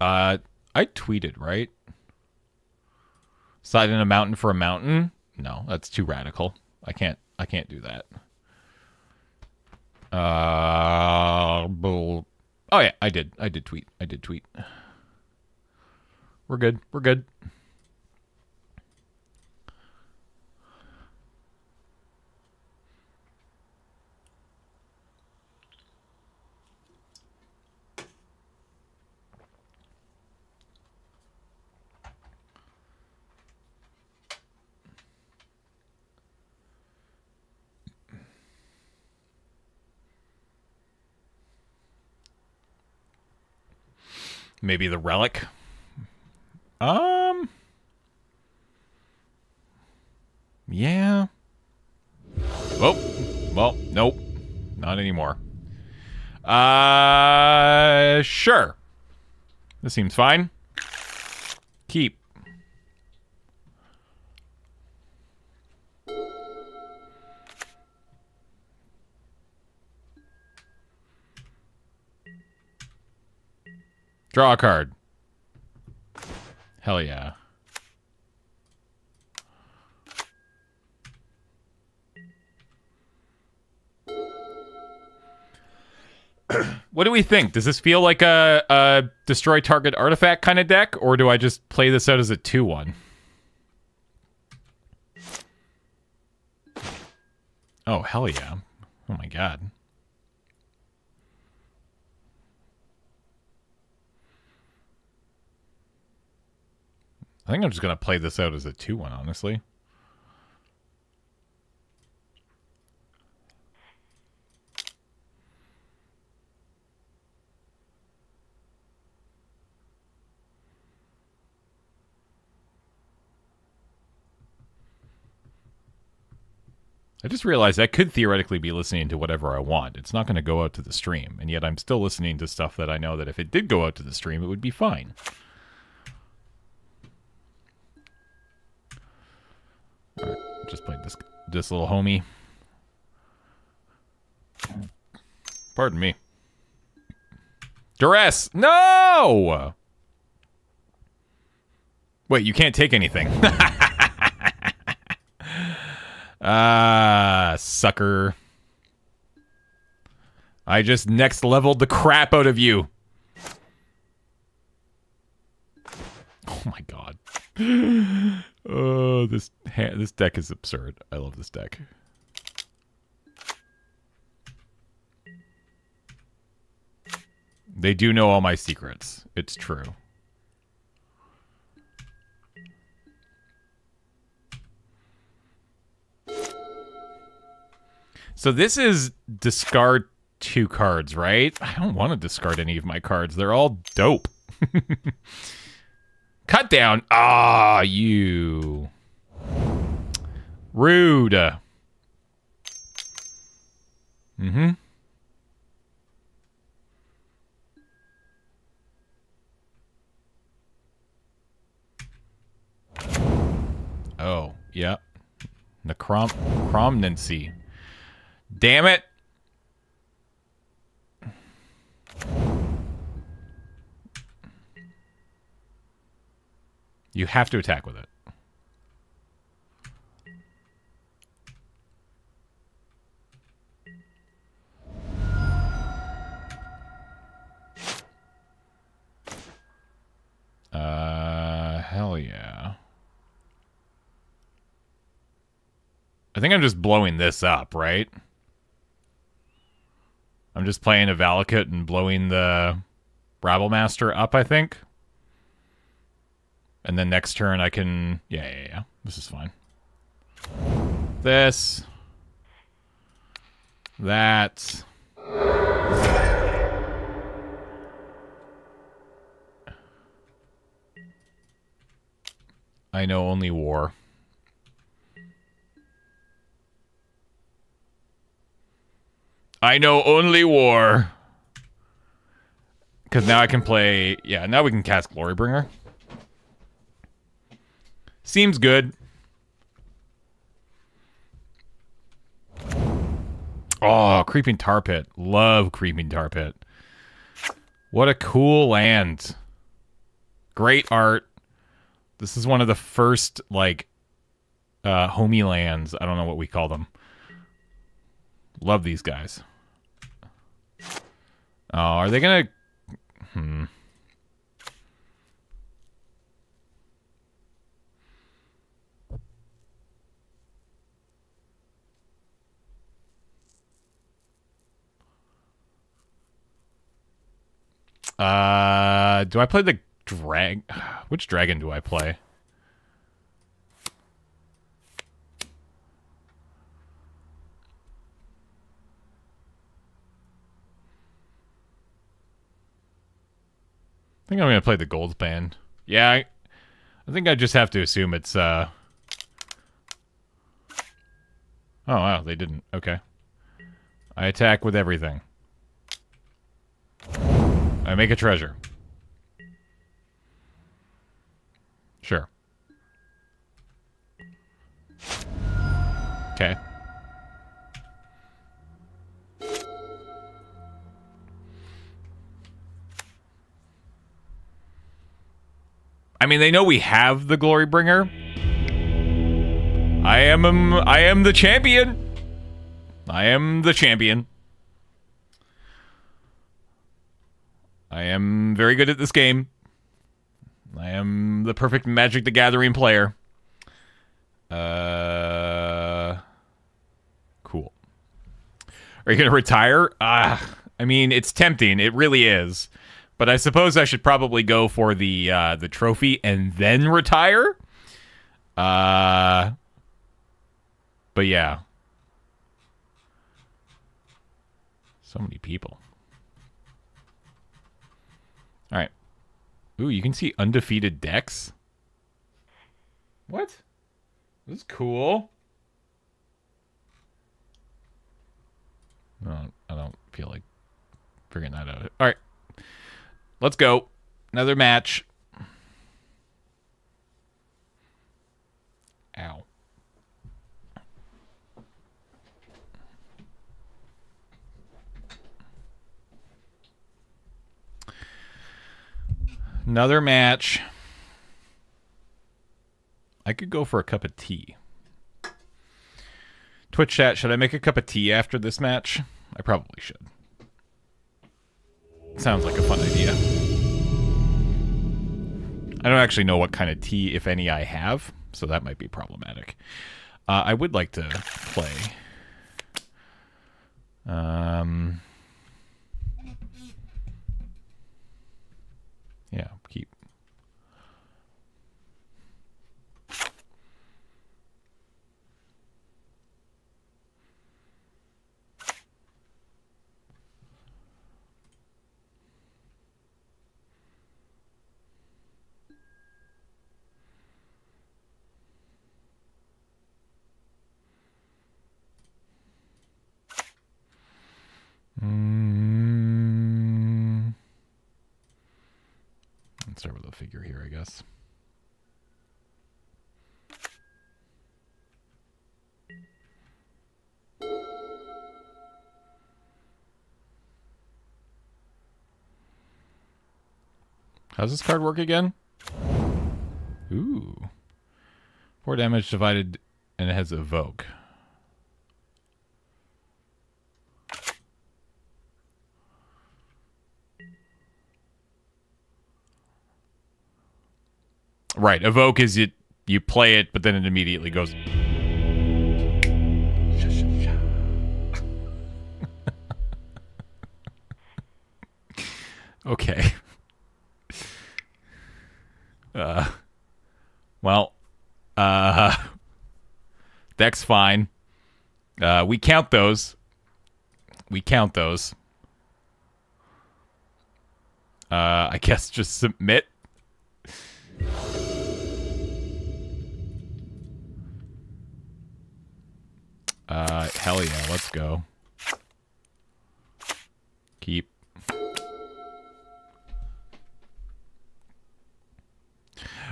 Uh, I tweeted right. Side in a mountain for a mountain. No, that's too radical. I can't. I can't do that. Uh, bull. Oh yeah, I did. I did tweet. I did tweet. We're good. We're good. Maybe the relic. Um. Yeah. Oh, well, nope. Not anymore. Uh, sure. This seems fine. Keep. Draw a card. Hell yeah. what do we think? Does this feel like a, a destroy target artifact kind of deck, or do I just play this out as a 2-1? Oh, hell yeah. Oh my god. I think I'm just going to play this out as a 2-1, honestly. I just realized I could theoretically be listening to whatever I want. It's not going to go out to the stream, and yet I'm still listening to stuff that I know that if it did go out to the stream, it would be fine. Alright, just played this this little homie. Pardon me. Duress! No! Wait, you can't take anything. ah, sucker. I just next leveled the crap out of you. Oh my god. Oh, this this deck is absurd. I love this deck. They do know all my secrets. It's true. So this is discard two cards, right? I don't want to discard any of my cards. They're all dope. Cut down. Ah, you. Rude. Mm-hmm. Oh, yeah. Necrom. Damn it. You have to attack with it. Uh, hell yeah. I think I'm just blowing this up, right? I'm just playing a Valakut and blowing the Rabblemaster up, I think. And then next turn I can... Yeah, yeah, yeah. This is fine. This. That. I know only war. I know only war. Because now I can play... Yeah, now we can cast Glorybringer. Seems good. Oh, Creeping Tar Pit. Love Creeping Tar Pit. What a cool land. Great art. This is one of the first, like, uh, homie lands. I don't know what we call them. Love these guys. Oh, are they gonna... Hmm. Uh, do I play the drag? Which dragon do I play? I think I'm to play the Goldspan. Yeah, I, I think I just have to assume it's, uh... Oh, wow, they didn't. Okay. I attack with everything. I make a treasure. Sure. Okay. I mean, they know we have the Glorybringer. I am um, I am the champion. I am the champion. I am very good at this game. I am the perfect Magic the Gathering player. Uh, cool. Are you going to retire? Uh, I mean, it's tempting. It really is. But I suppose I should probably go for the uh, the trophy and then retire. Uh, but yeah. So many people. All right. Ooh, you can see undefeated decks. What? This is cool. I don't feel like figuring that out. All right. Let's go. Another match. Ow. Another match. I could go for a cup of tea. Twitch chat, should I make a cup of tea after this match? I probably should. Sounds like a fun idea. I don't actually know what kind of tea, if any, I have, so that might be problematic. Uh, I would like to play. Um, Yeah, keep. Mm. Let's start with a figure here, I guess. How's this card work again? Ooh. Four damage divided, and it has evoke. Right. Evoke is you you play it, but then it immediately goes. okay. Uh. Well. Uh. That's fine. Uh, we count those. We count those. Uh, I guess just submit. Uh, hell yeah, let's go. Keep.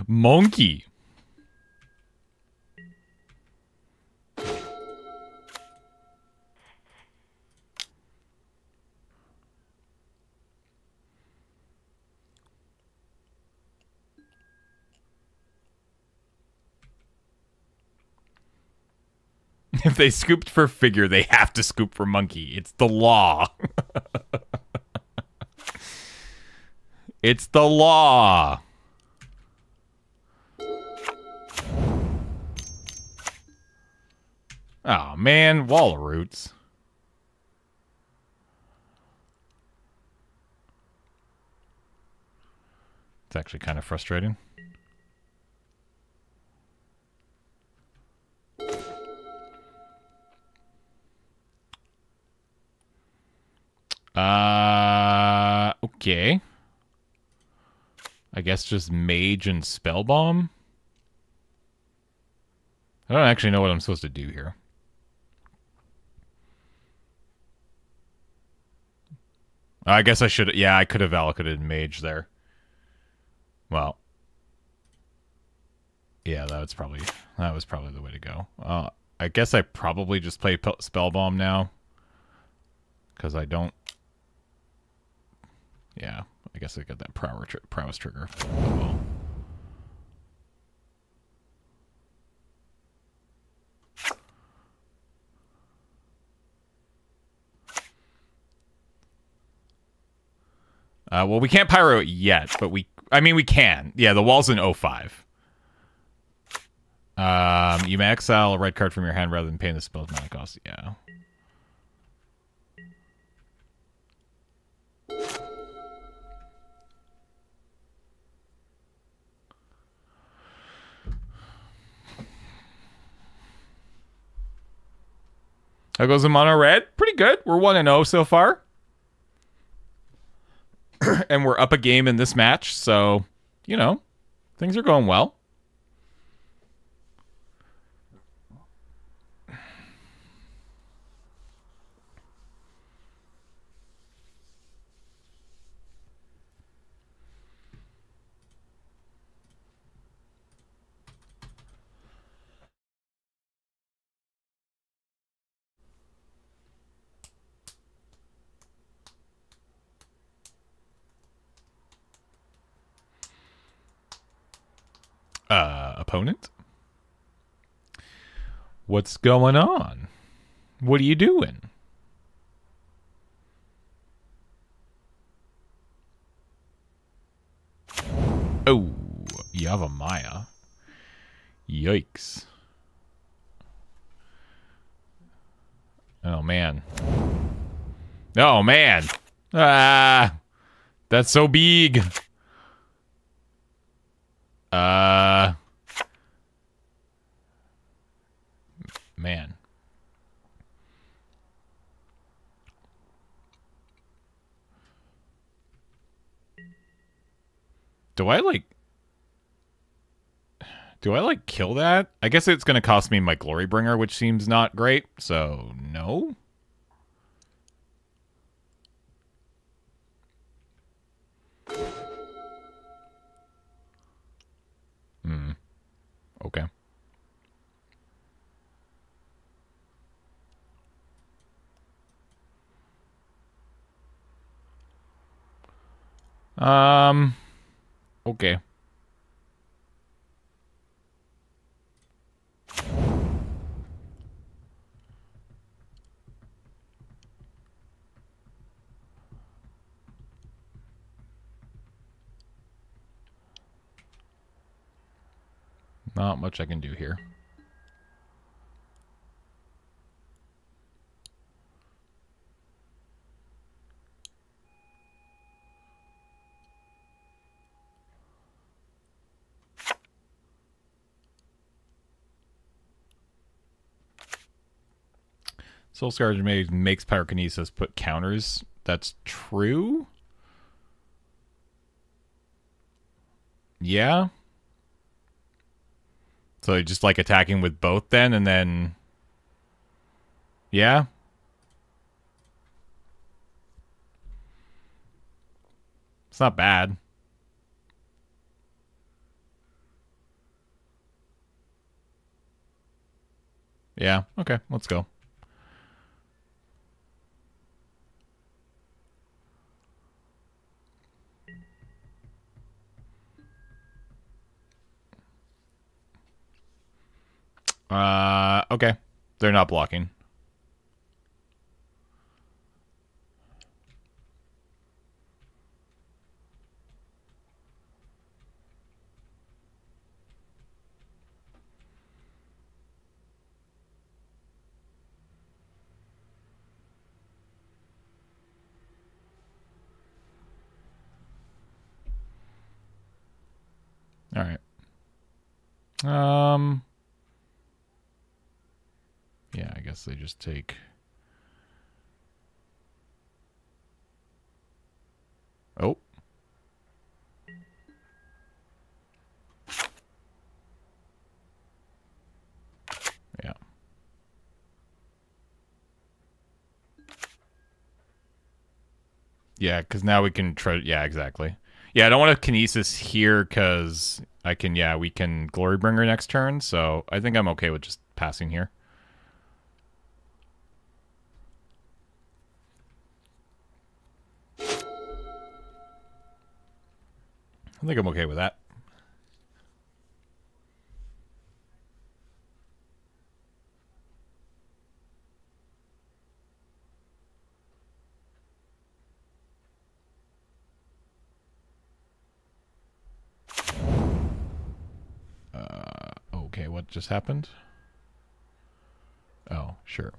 Monkey. if they scooped for figure, they have to scoop for monkey. It's the law. it's the law. Oh man, wall roots. It's actually kind of frustrating. Uh, okay. I guess just mage and Spellbomb. I don't actually know what I'm supposed to do here. I guess I should. Yeah, I could have allocated mage there. Well, yeah, that was probably that was probably the way to go. Uh, I guess I probably just play Spellbomb now because I don't yeah, I guess I got that prowess, tri prowess trigger. well. Uh, well, we can't pyro it yet, but we... I mean, we can. Yeah, the wall's in 05. Um, you may exile a red card from your hand rather than paying the spell's mana cost. Yeah. How goes the mono red? Pretty good. We're 1 and 0 so far. and we're up a game in this match, so, you know, things are going well. uh, opponent. What's going on? What are you doing? Oh, Yavimaya. Yikes. Oh, man. Oh, man. Ah, that's so big. Uh, man. Do I like Do I like kill that? I guess it's going to cost me my Glorybringer, which seems not great. So, no. Hmm. Okay. Um okay. Not much I can do here. Soul Scourge makes Pyrokinesis put counters. That's true. Yeah. So just like attacking with both then and then Yeah. It's not bad. Yeah, okay, let's go. Uh, okay. They're not blocking. All right. Um yeah, I guess they just take... Oh. Yeah. Yeah, because now we can try... Yeah, exactly. Yeah, I don't want to Kinesis here because I can... Yeah, we can glory Glorybringer next turn, so I think I'm okay with just passing here. I think I'm okay with that. Uh, okay, what just happened? Oh, sure.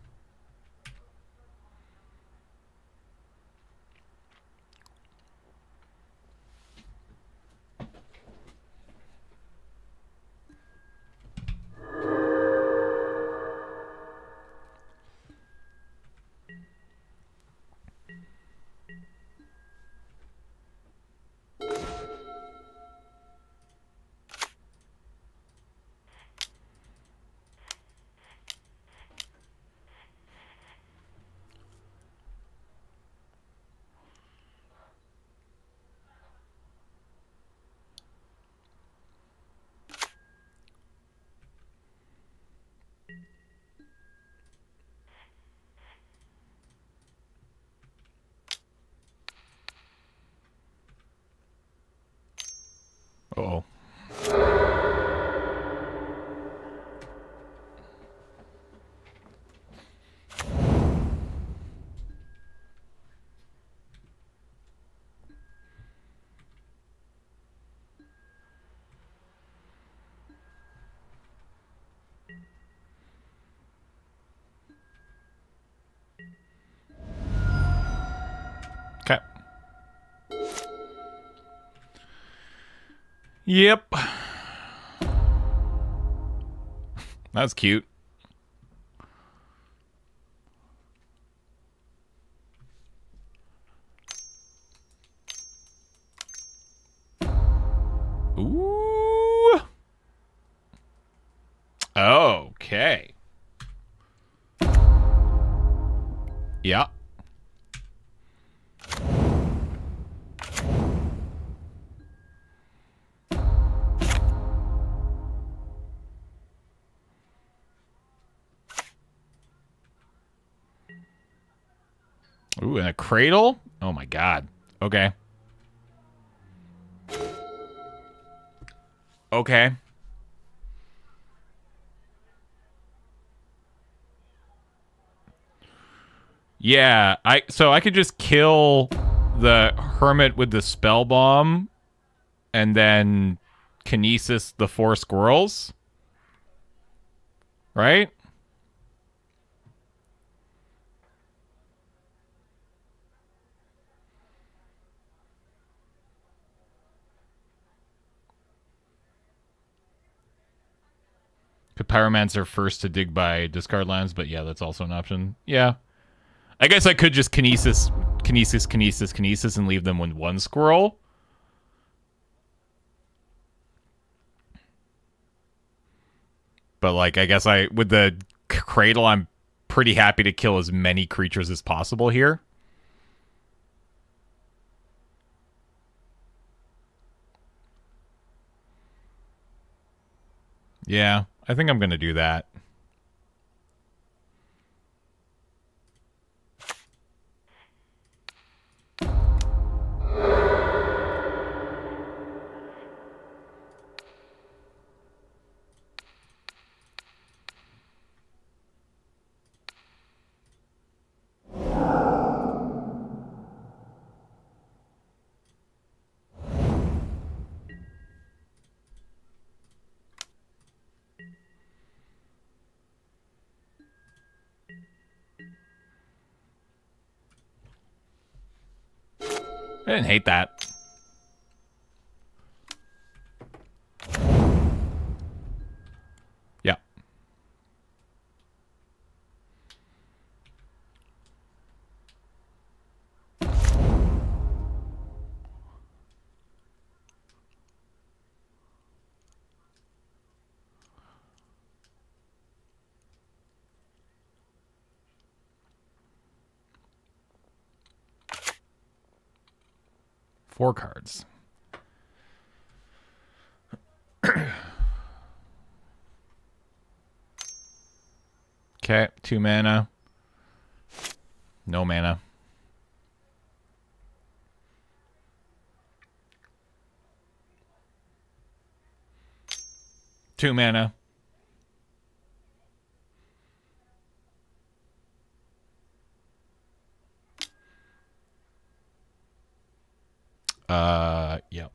Yep. That's cute. Cradle? Oh my god. Okay. Okay. Yeah, I so I could just kill the hermit with the Spellbomb and then kinesis the four squirrels. Right? Could Pyromancer first to dig by discard lands, but yeah, that's also an option. Yeah. I guess I could just Kinesis, Kinesis, Kinesis, Kinesis, and leave them with one squirrel. But, like, I guess I, with the Cradle, I'm pretty happy to kill as many creatures as possible here. Yeah. I think I'm going to do that. Hate that. Yeah. Four cards. okay, two mana. No mana. Two mana. Uh, yep.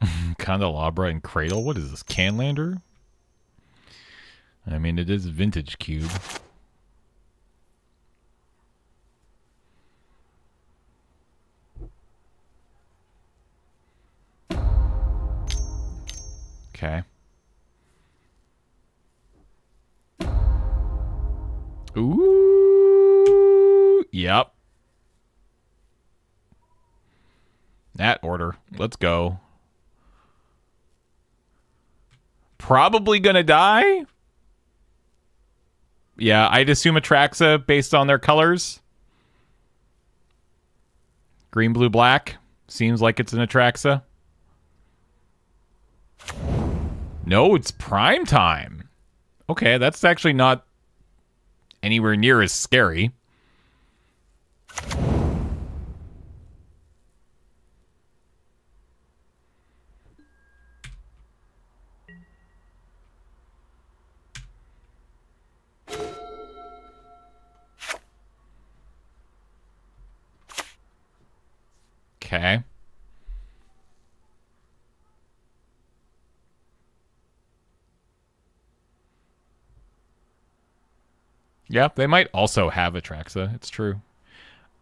Candelabra and Cradle? What is this, Canlander? I mean, it is Vintage Cube. Let's go. Probably gonna die. Yeah, I'd assume Atraxa based on their colors. Green, blue, black. Seems like it's an Atraxa. No, it's prime time. Okay, that's actually not anywhere near as scary. Okay. Yeah, they might also have Atraxa. It's true.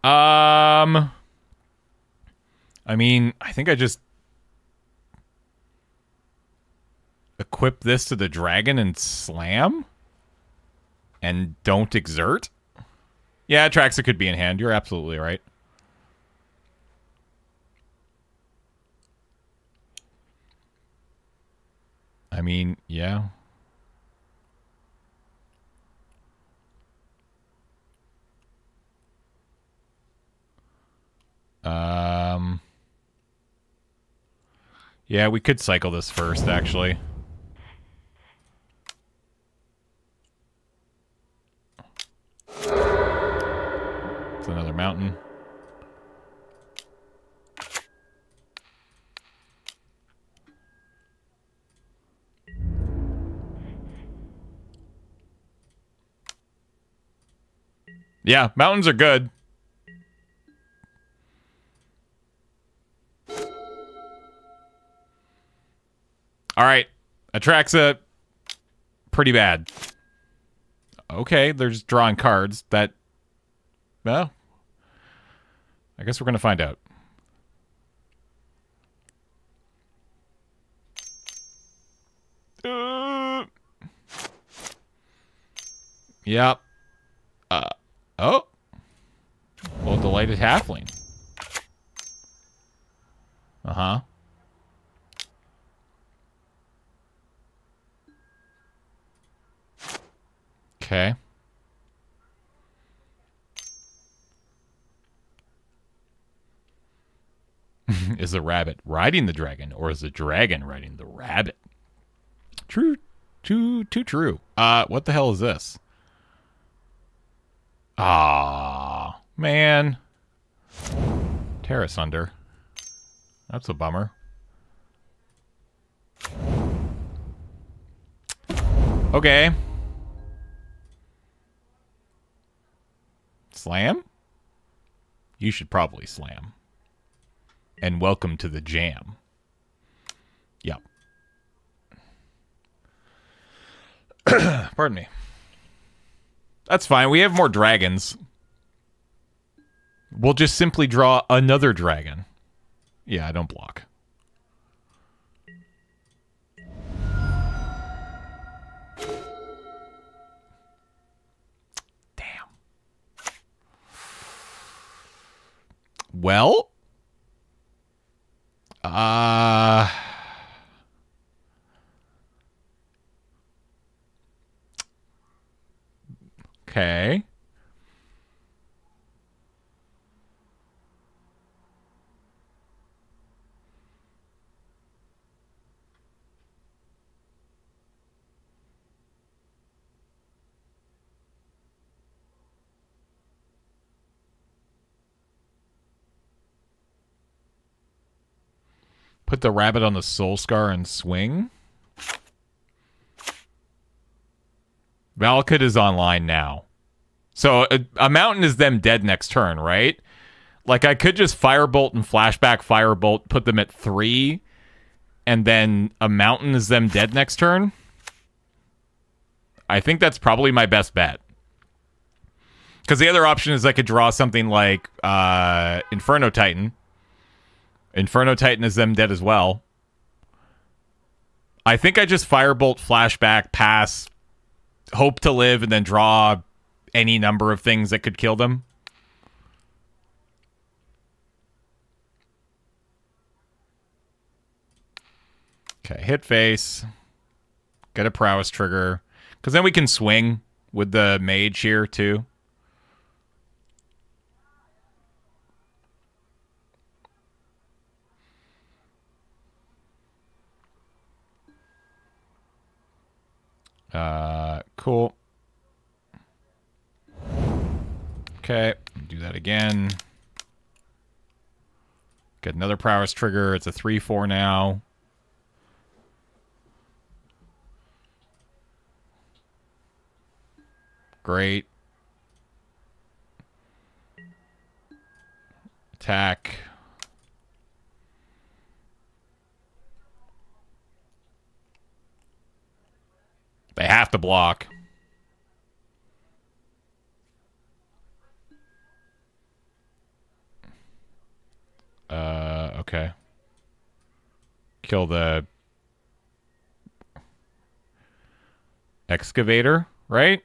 Um, I mean, I think I just equip this to the dragon and slam and don't exert. Yeah, Traxa could be in hand. You're absolutely right. I mean, yeah. Um. Yeah, we could cycle this first, actually. It's another mountain. Yeah, mountains are good. All right. Atraxa, pretty bad. Okay, they're just drawing cards. That, well, I guess we're going to find out. Uh, yep. Uh, oh. Well, delighted halfling. Uh-huh. Okay. is the rabbit riding the dragon, or is the dragon riding the rabbit? True, too, too true. Uh, what the hell is this? Ah, man. Tear asunder. That's a bummer. Okay. Slam? You should probably slam. And welcome to the jam. Yep. Pardon me. That's fine. We have more dragons. We'll just simply draw another dragon. Yeah, I don't block. Well, uh Okay. Put the rabbit on the soul scar and swing. Valakut is online now. So a, a, mountain is them dead next turn, right? Like I could just firebolt and flashback firebolt, put them at three, and then a mountain is them dead next turn. I think that's probably my best bet. Because the other option is I could draw something like uh, Inferno Titan. Inferno Titan is them dead as well. I think I just firebolt, flashback, pass, hope to live and then draw any number of things that could kill them. Okay, hit face. Get a prowess trigger. Because then we can swing with the mage here, too. Uh, cool. Okay, do that again. Get another prowess trigger. It's a 3-4 now. Great. Attack. They have to block. Uh, okay. Kill the excavator, right?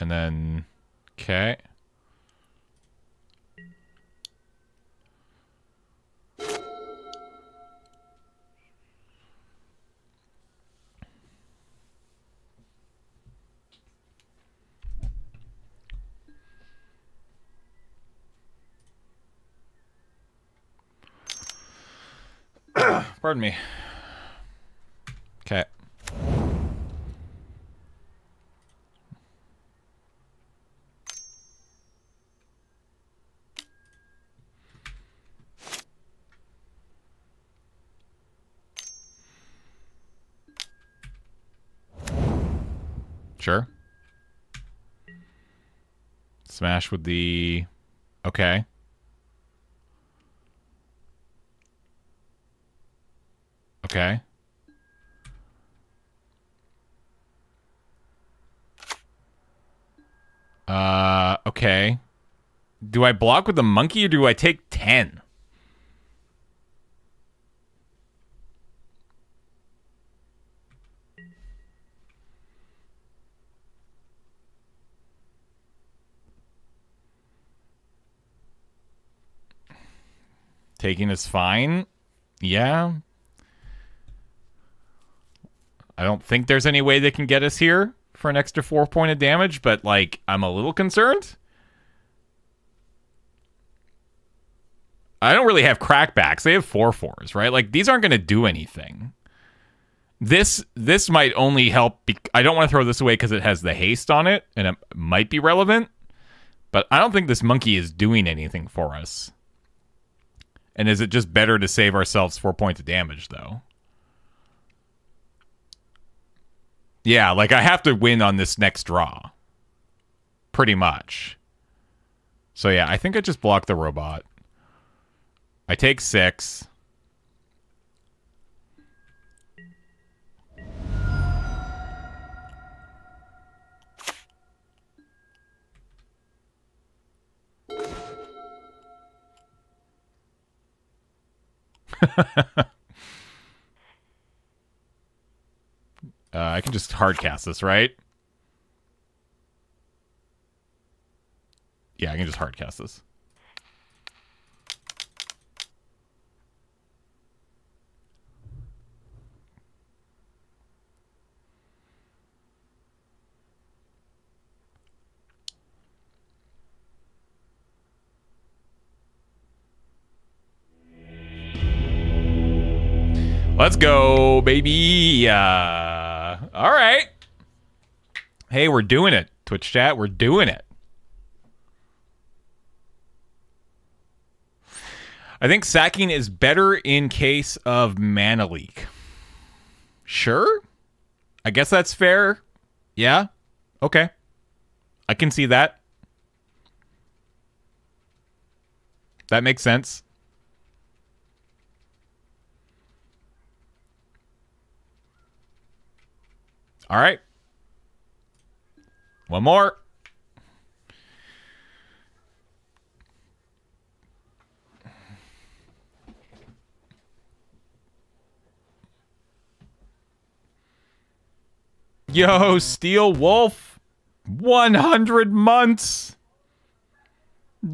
And then, okay. Pardon me. Okay. Sure. Smash with the... Okay. Okay. Uh, okay. Do I block with the monkey or do I take 10? Taking is fine. Yeah. I don't think there's any way they can get us here for an extra four point of damage, but like I'm a little concerned. I don't really have crackbacks. They have four fours, right? Like these aren't going to do anything. This this might only help. I don't want to throw this away because it has the haste on it, and it might be relevant. But I don't think this monkey is doing anything for us. And is it just better to save ourselves four points of damage, though? Yeah, like I have to win on this next draw. Pretty much. So yeah, I think I just block the robot. I take six. Uh, I can just hard cast this, right? Yeah, I can just hard cast this. Let's go, baby. Uh all right. Hey, we're doing it. Twitch chat, we're doing it. I think sacking is better in case of mana leak. Sure. I guess that's fair. Yeah. Okay. I can see that. That makes sense. All right. One more. Yo, Steel Wolf. 100 months.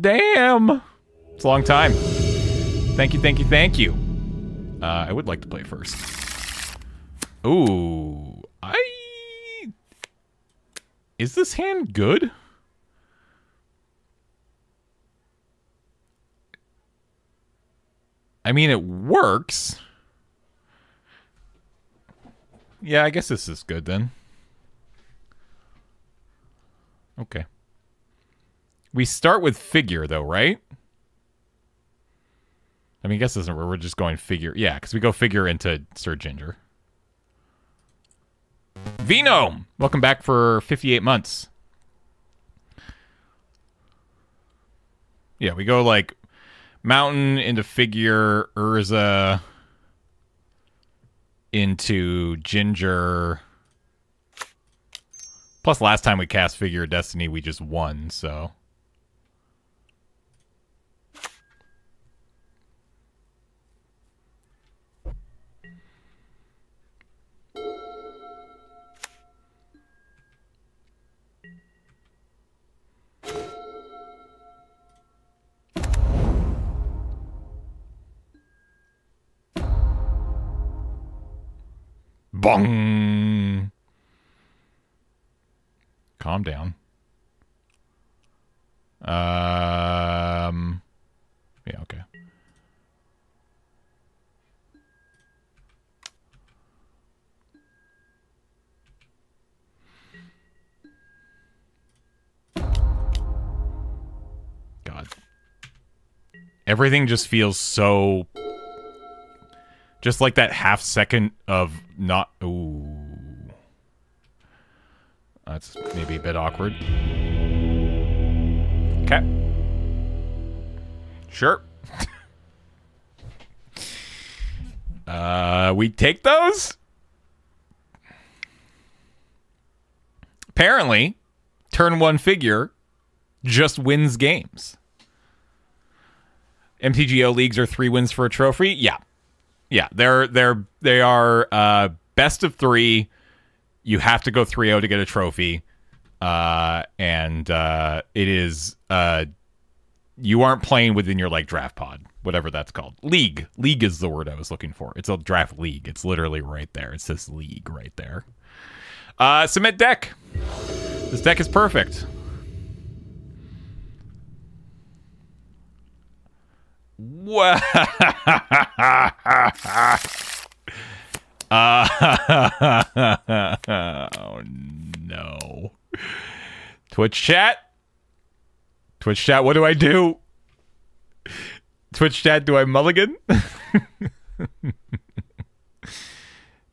Damn. It's a long time. Thank you, thank you, thank you. Uh, I would like to play first. Ooh. I is this hand good? I mean, it works. Yeah, I guess this is good then. Okay. We start with figure, though, right? I mean, I guess this isn't where we're just going figure. Yeah, because we go figure into Sir Ginger. Vino, welcome back for 58 months. Yeah, we go like Mountain into figure, Urza into Ginger. Plus, last time we cast Figure Destiny, we just won, so. Bong. Calm down. Um. Yeah. Okay. God. Everything just feels so just like that half second of not. Ooh. That's maybe a bit awkward. Okay. Sure. uh, we take those? Apparently, turn one figure just wins games. MTGO leagues are three wins for a trophy? Yeah. Yeah, they're they're they are uh, best of three. You have to go 3-0 to get a trophy, uh, and uh, it is uh, you aren't playing within your like draft pod, whatever that's called. League, league is the word I was looking for. It's a draft league. It's literally right there. It says league right there. Uh, submit deck. This deck is perfect. Wow. uh, oh no. Twitch chat? Twitch chat, what do I do? Twitch chat, do I mulligan?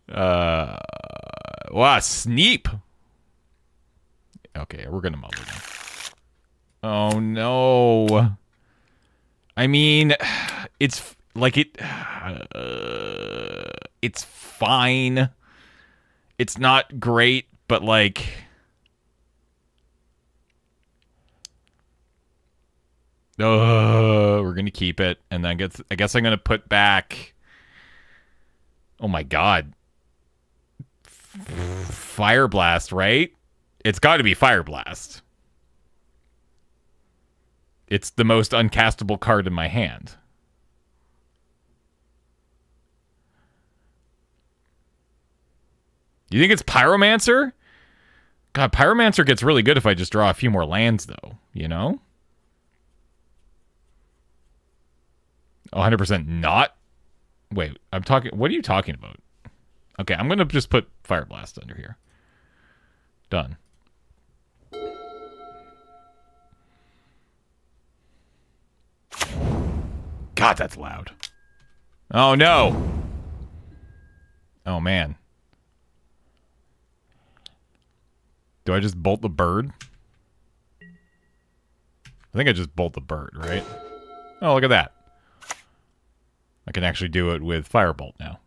uh, wow, Sneep. Okay, we're gonna mulligan. Oh no. I mean, it's like it. Uh, it's fine. It's not great, but like. We're gonna keep it, and then I guess I guess I'm gonna put back. Oh my god! Fire blast, right? It's got to be fire blast. It's the most uncastable card in my hand. You think it's Pyromancer? God, Pyromancer gets really good if I just draw a few more lands, though. You know? 100% not? Wait, I'm talking... What are you talking about? Okay, I'm going to just put Fire Blast under here. Done. God, that's loud. Oh, no. Oh, man. Do I just bolt the bird? I think I just bolt the bird, right? Oh, look at that. I can actually do it with Firebolt now.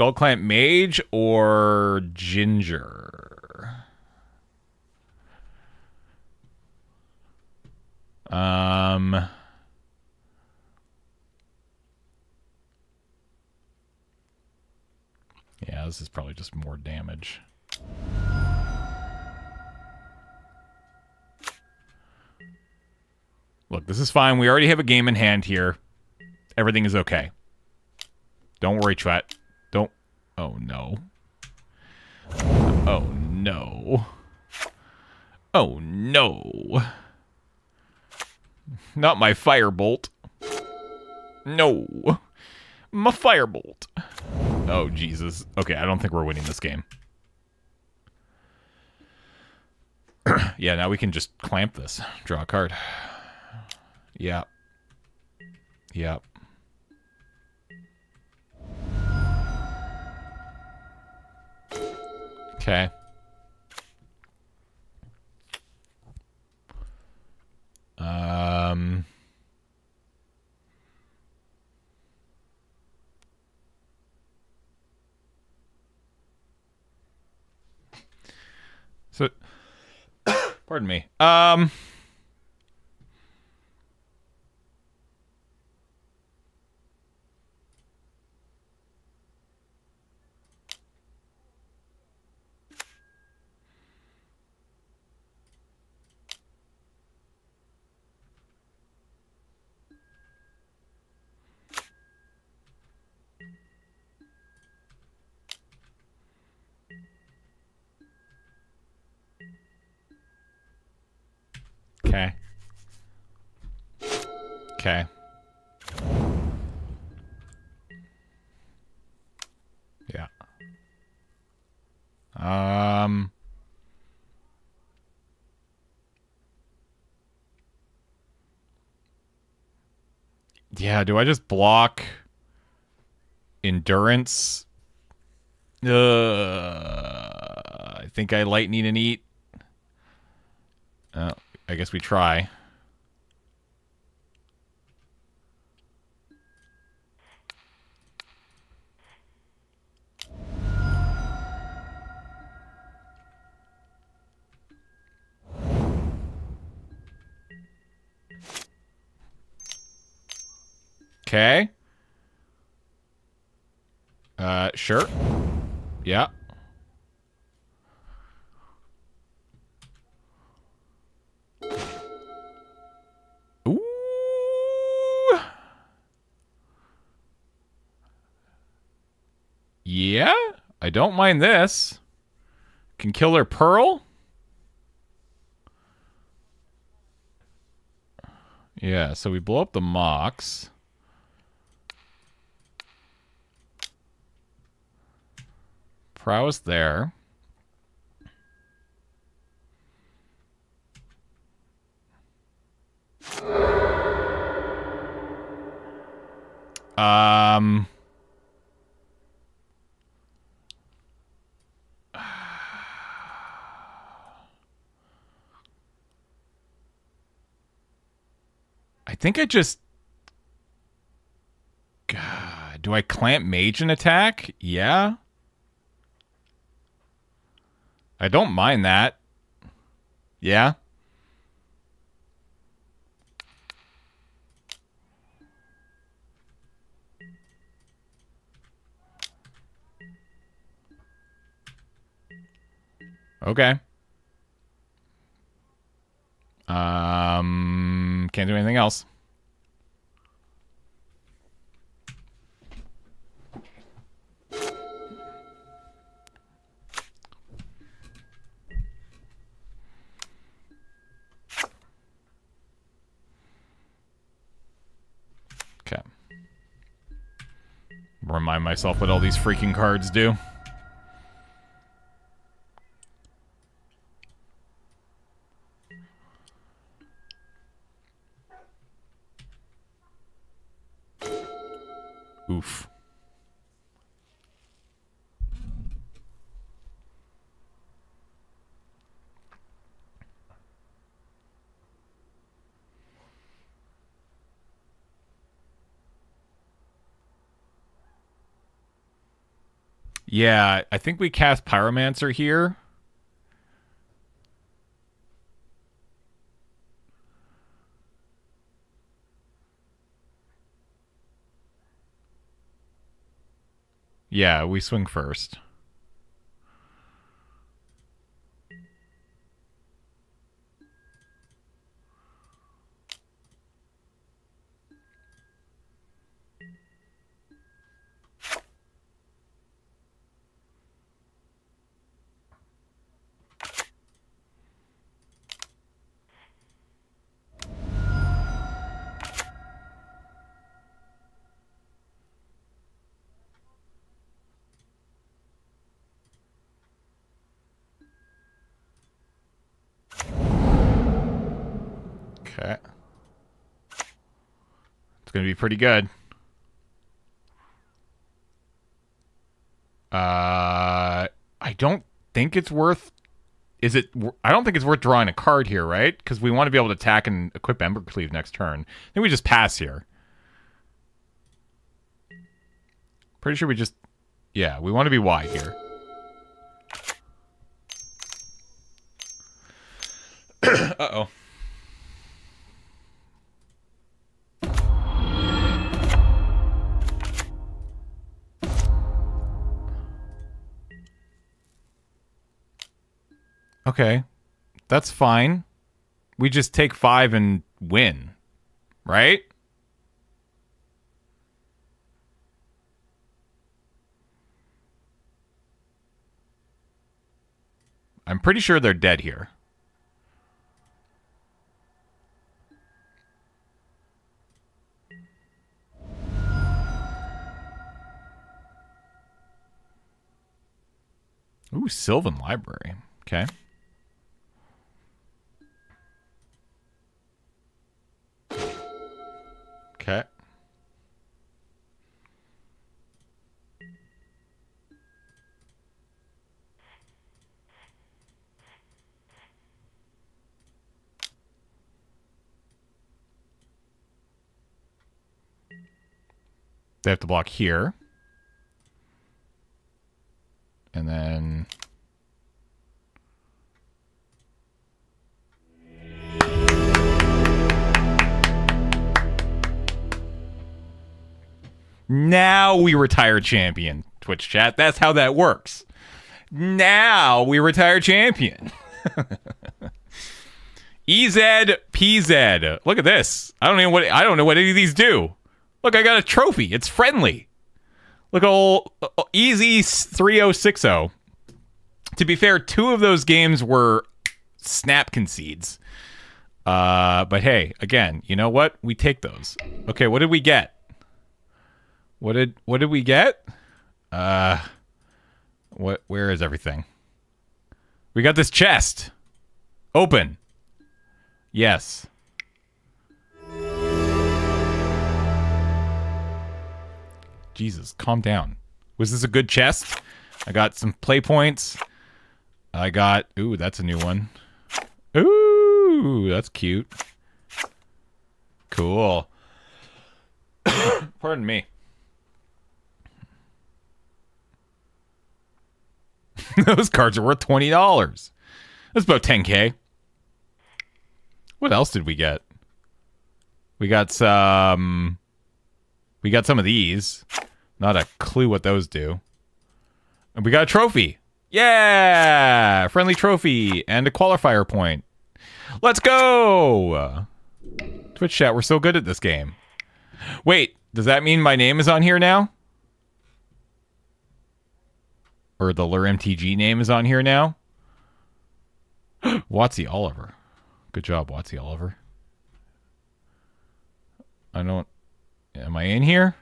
Skullclamp Mage or Ginger? Um... Yeah, this is probably just more damage. Look, this is fine. We already have a game in hand here. Everything is okay. Don't worry, chat. Oh, no. Oh, no. Oh, no. Not my firebolt. No. My firebolt. Oh, Jesus. Okay, I don't think we're winning this game. yeah, now we can just clamp this. Draw a card. Yeah. Yep. Okay. Um... So, pardon me. Um... Okay. Okay. Yeah. Um. Yeah, do I just block endurance? Uh, I think I lightning and eat. Oh. I guess we try. Okay. Uh, sure. Yeah. Yeah, I don't mind this. Can kill her Pearl? Yeah, so we blow up the Mox. Prowess there. Um... I think I just... God, do I clamp mage and attack? Yeah. I don't mind that. Yeah. Okay. Um, can't do anything else. Okay. Remind myself what all these freaking cards do. Oof. Yeah, I think we cast Pyromancer here. Yeah, we swing first. Pretty good. Uh, I don't think it's worth. Is it? I don't think it's worth drawing a card here, right? Because we want to be able to attack and equip Embercleave next turn. I think we just pass here. Pretty sure we just. Yeah, we want to be Y here. uh oh. Okay. That's fine. We just take five and win. Right? I'm pretty sure they're dead here. Ooh, Sylvan Library. Okay. They have to block here. And then Now we retire champion, Twitch chat. That's how that works. Now we retire champion. EZ PZ. Look at this. I don't know what I don't know what any of these do. Look, I got a trophy. It's friendly. Look, old uh, easy 3060. To be fair, two of those games were snap concedes. Uh, but hey, again, you know what? We take those. Okay, what did we get? What did what did we get? Uh what where is everything? We got this chest. Open. Yes. Jesus, calm down. Was this a good chest? I got some play points. I got ooh, that's a new one. Ooh, that's cute. Cool. Pardon me. Those cards are worth twenty dollars. That's about ten k. What else did we get? We got some. We got some of these. Not a clue what those do. And we got a trophy. Yeah, friendly trophy and a qualifier point. Let's go. Twitch chat, we're so good at this game. Wait, does that mean my name is on here now? or the LRRMTG name is on here now. Watsy Oliver. Good job, Watsy Oliver. I don't. Am I in here?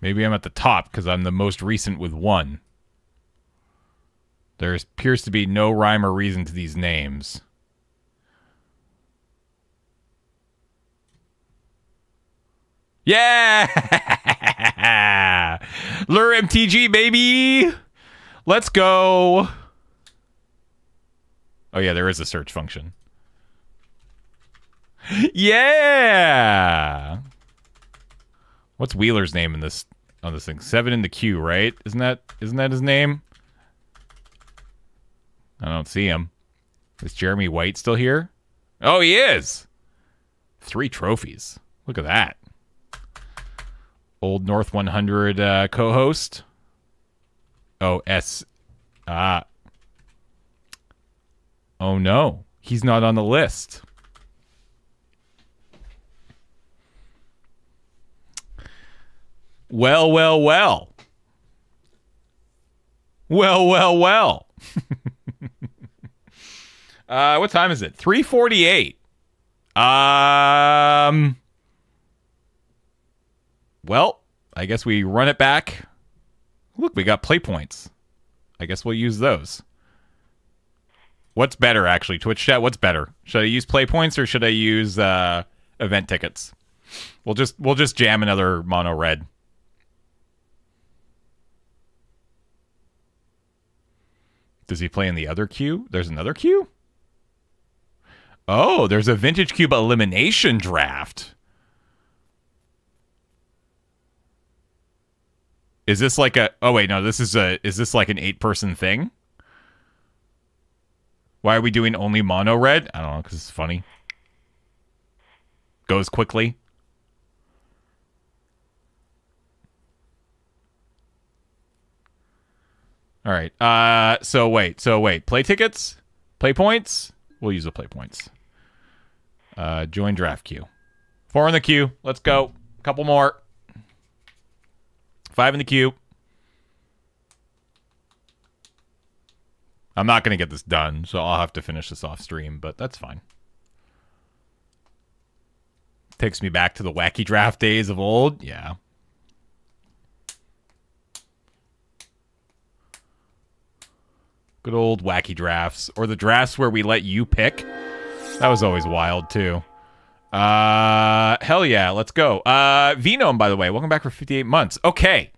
Maybe I'm at the top because I'm the most recent with one. There appears to be no rhyme or reason to these names. Yeah! LRRMTG, baby! Let's go. Oh, yeah, there is a search function. Yeah! What's Wheeler's name in this on this thing? Seven in the queue, right? Isn't that isn't that his name? I don't see him. Is Jeremy White still here? Oh, he is. Three trophies. Look at that old North 100 uh, co-host. Oh, S. Ah. Oh no, he's not on the list. Well, well, well. Well, well, well. uh, what time is it? 348. Um well, I guess we run it back. Look, we got play points. I guess we'll use those. What's better, actually? Twitch chat, what's better? Should I use play points or should I use uh, event tickets? We'll just we'll just jam another mono red. Does he play in the other queue? There's another queue? Oh, there's a Vintage Cube elimination draft. Is this like a Oh wait, no, this is a is this like an 8-person thing? Why are we doing only mono red? I don't know, cuz it's funny. Goes quickly. All right. Uh so wait. So wait. Play tickets? Play points? We'll use the play points. Uh join draft queue. Four in the queue. Let's go. Couple more. Five in the queue. I'm not going to get this done, so I'll have to finish this off stream, but that's fine. Takes me back to the wacky draft days of old. Yeah. Good old wacky drafts. Or the drafts where we let you pick. That was always wild, too. Uh, hell yeah, let's go. Uh, Venome, by the way, welcome back for 58 months. Okay.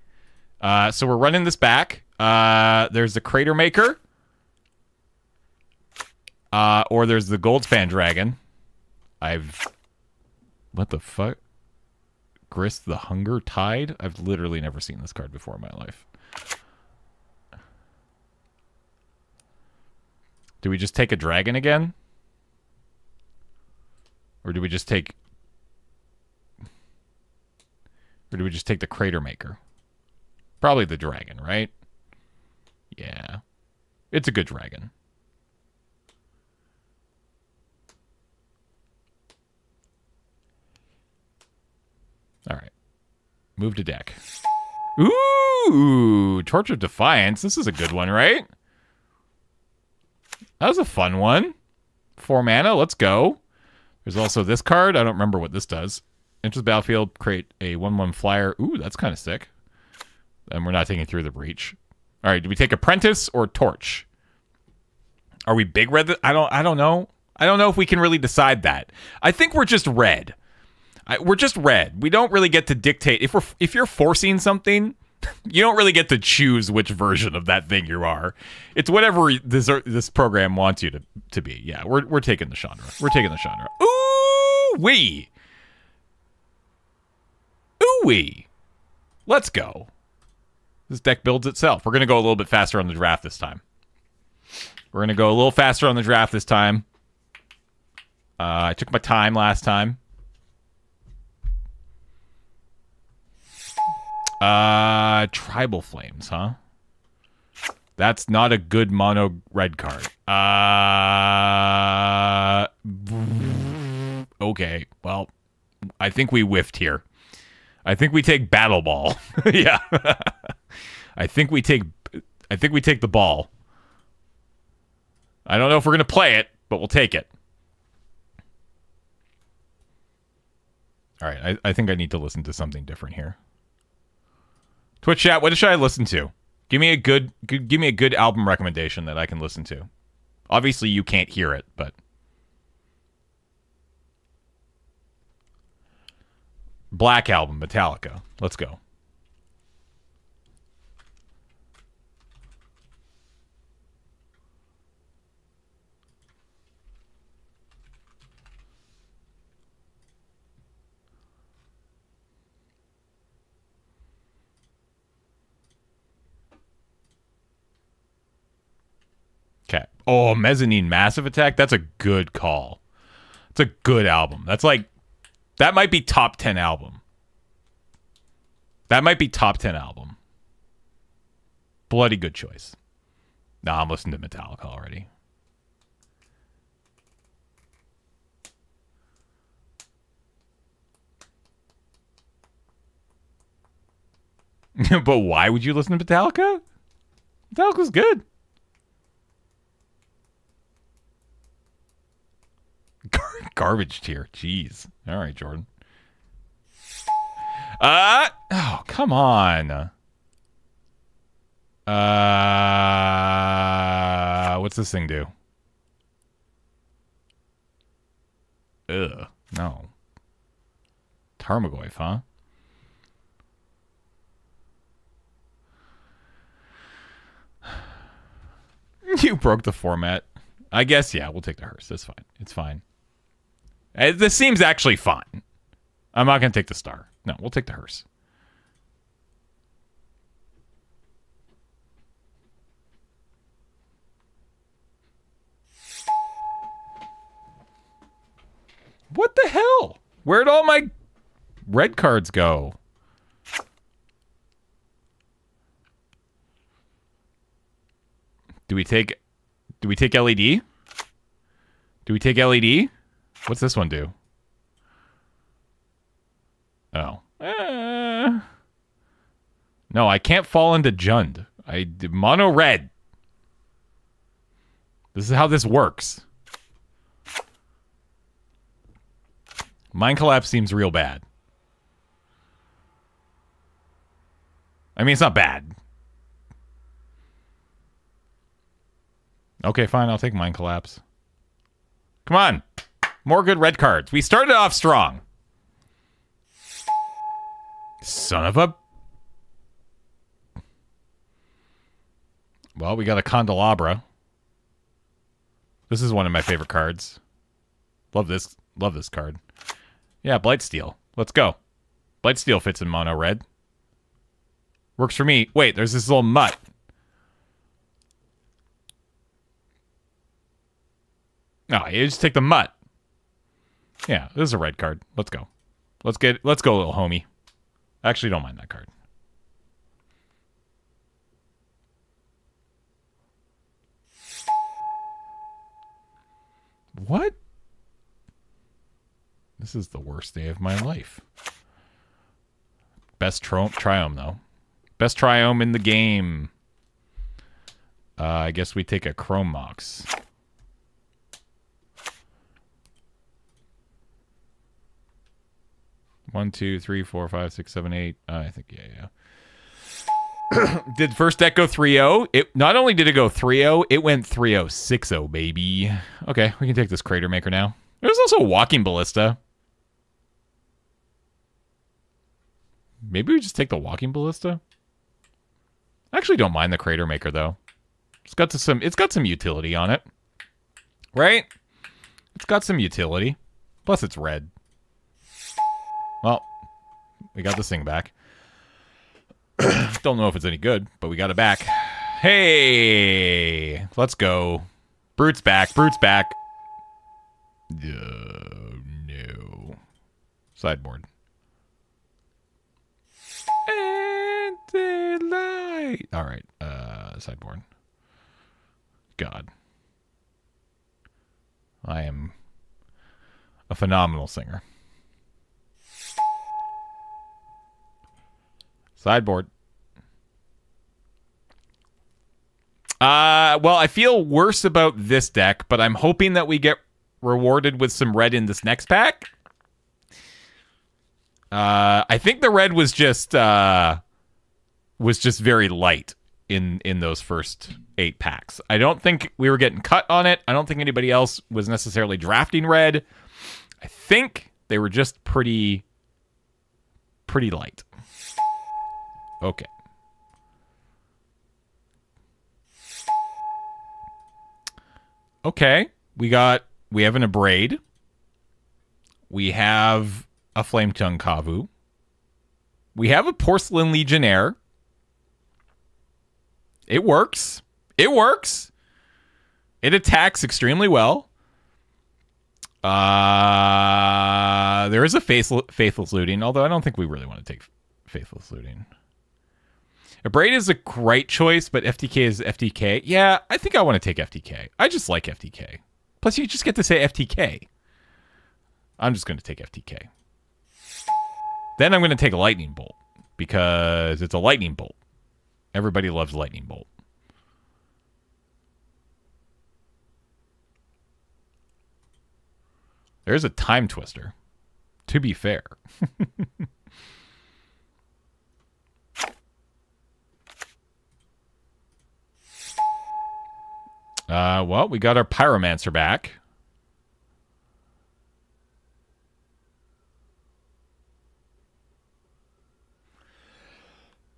Uh, so we're running this back. Uh, there's the Cratermaker. Uh, or there's the Goldspan Dragon. I've... What the fuck? Grist the Hunger Tide? I've literally never seen this card before in my life. Do we just take a dragon again? Or do we just take... Or do we just take the Cratermaker? Probably the dragon, right? Yeah. It's a good dragon. All right. Move to deck. Ooh, Torch of Defiance. This is a good one, right? That was a fun one. Four mana. Let's go. There's also this card. I don't remember what this does. Enter the battlefield, create a 1-1 flyer. Ooh, that's kind of sick. And we're not taking through the breach. All right, do we take Apprentice or Torch? Are we big red? I don't I don't know. I don't know if we can really decide that. I think we're just red. I, we're just red. We don't really get to dictate if we're if you're forcing something. You don't really get to choose which version of that thing you are. It's whatever this this program wants you to to be. Yeah, we're we're taking the Chandra. We're taking the Chandra. Ooh wee. Ooh wee. Let's go. This deck builds itself. We're gonna go a little bit faster on the draft this time. We're gonna go a little faster on the draft this time. Uh, I took my time last time. Uh, Tribal Flames, huh? That's not a good mono red card. Uh, okay. Well, I think we whiffed here. I think we take Battle Ball. yeah. I think we take I think we take the ball. I don't know if we're going to play it, but we'll take it. All right, I, I think I need to listen to something different here. Twitch chat, what should I listen to? Give me a good, good give me a good album recommendation that I can listen to. Obviously you can't hear it, but Black Album, Metallica. Let's go. Okay. Oh, Mezzanine Massive Attack. That's a good call. It's a good album. That's like that might be top 10 album. That might be top 10 album. Bloody good choice. Nah, I'm listening to Metallica already. but why would you listen to Metallica? Metallica's good. Gar- garbage tier. Jeez. All right, Jordan. Uh, oh, come on. Uh, what's this thing do? Ugh, no. Tarmogoyf, huh? you broke the format. I guess, yeah, we'll take the hearse. That's fine. It's fine. Uh, this seems actually fine. I'm not going to take the star. No, we'll take the hearse. What the hell? Where'd all my red cards go? Do we take do we take LED? Do we take LED? What's this one do? Oh. Uh, no, I can't fall into Jund. I mono red. This is how this works. Mind collapse seems real bad. I mean, it's not bad. Okay, fine. I'll take mind collapse. Come on. More good red cards. We started off strong. Son of a... Well, we got a candelabra. This is one of my favorite cards. Love this. Love this card. Yeah, Blightsteel. Let's go. Blightsteel fits in mono red. Works for me. Wait, there's this little mutt. No, you just take the mutt. Yeah, this is a red card. Let's go. Let's get let's go, little homie. Actually don't mind that card. What? This is the worst day of my life. Best tri triome, though. Best triome in the game. Uh, I guess we take a Chrome One, two, three, four, five, six, seven, eight. Uh, I think, yeah, yeah. did first deck go 3-0? It not only did it go 3-0, it went 3-0, 6-0, baby. Okay, we can take this Cratermaker now. There's also a Walking Ballista. Maybe we just take the walking ballista. I actually don't mind the cratermaker though. It's got some it's got some utility on it. Right? It's got some utility. Plus it's red. Well, we got this thing back. don't know if it's any good, but we got it back. Hey, let's go. Brute's back. Brute's back. Uh, no. Sideboard. All right. Uh, sideboard. God. I am a phenomenal singer. Sideboard. Uh, well, I feel worse about this deck, but I'm hoping that we get rewarded with some red in this next pack. Uh, I think the red was just uh, was just very light in in those first eight packs. I don't think we were getting cut on it. I don't think anybody else was necessarily drafting red. I think they were just pretty pretty light. Okay. Okay, we got we have an abrade. We have a Flametongue Kavu. We have a Porcelain Legionnaire. It works. It works. It attacks extremely well. Uh, there is a faithful, faithless looting, although I don't think we really want to take faithless looting. Abrade is a great choice, but FTK is FTK. Yeah, I think I want to take FTK. I just like FTK. Plus, you just get to say FTK. I'm just going to take FTK. Then I'm going to take lightning bolt because it's a lightning bolt. Everybody loves lightning bolt. There's a Timetwister. To be fair. Uh, well, we got our Pyromancer back.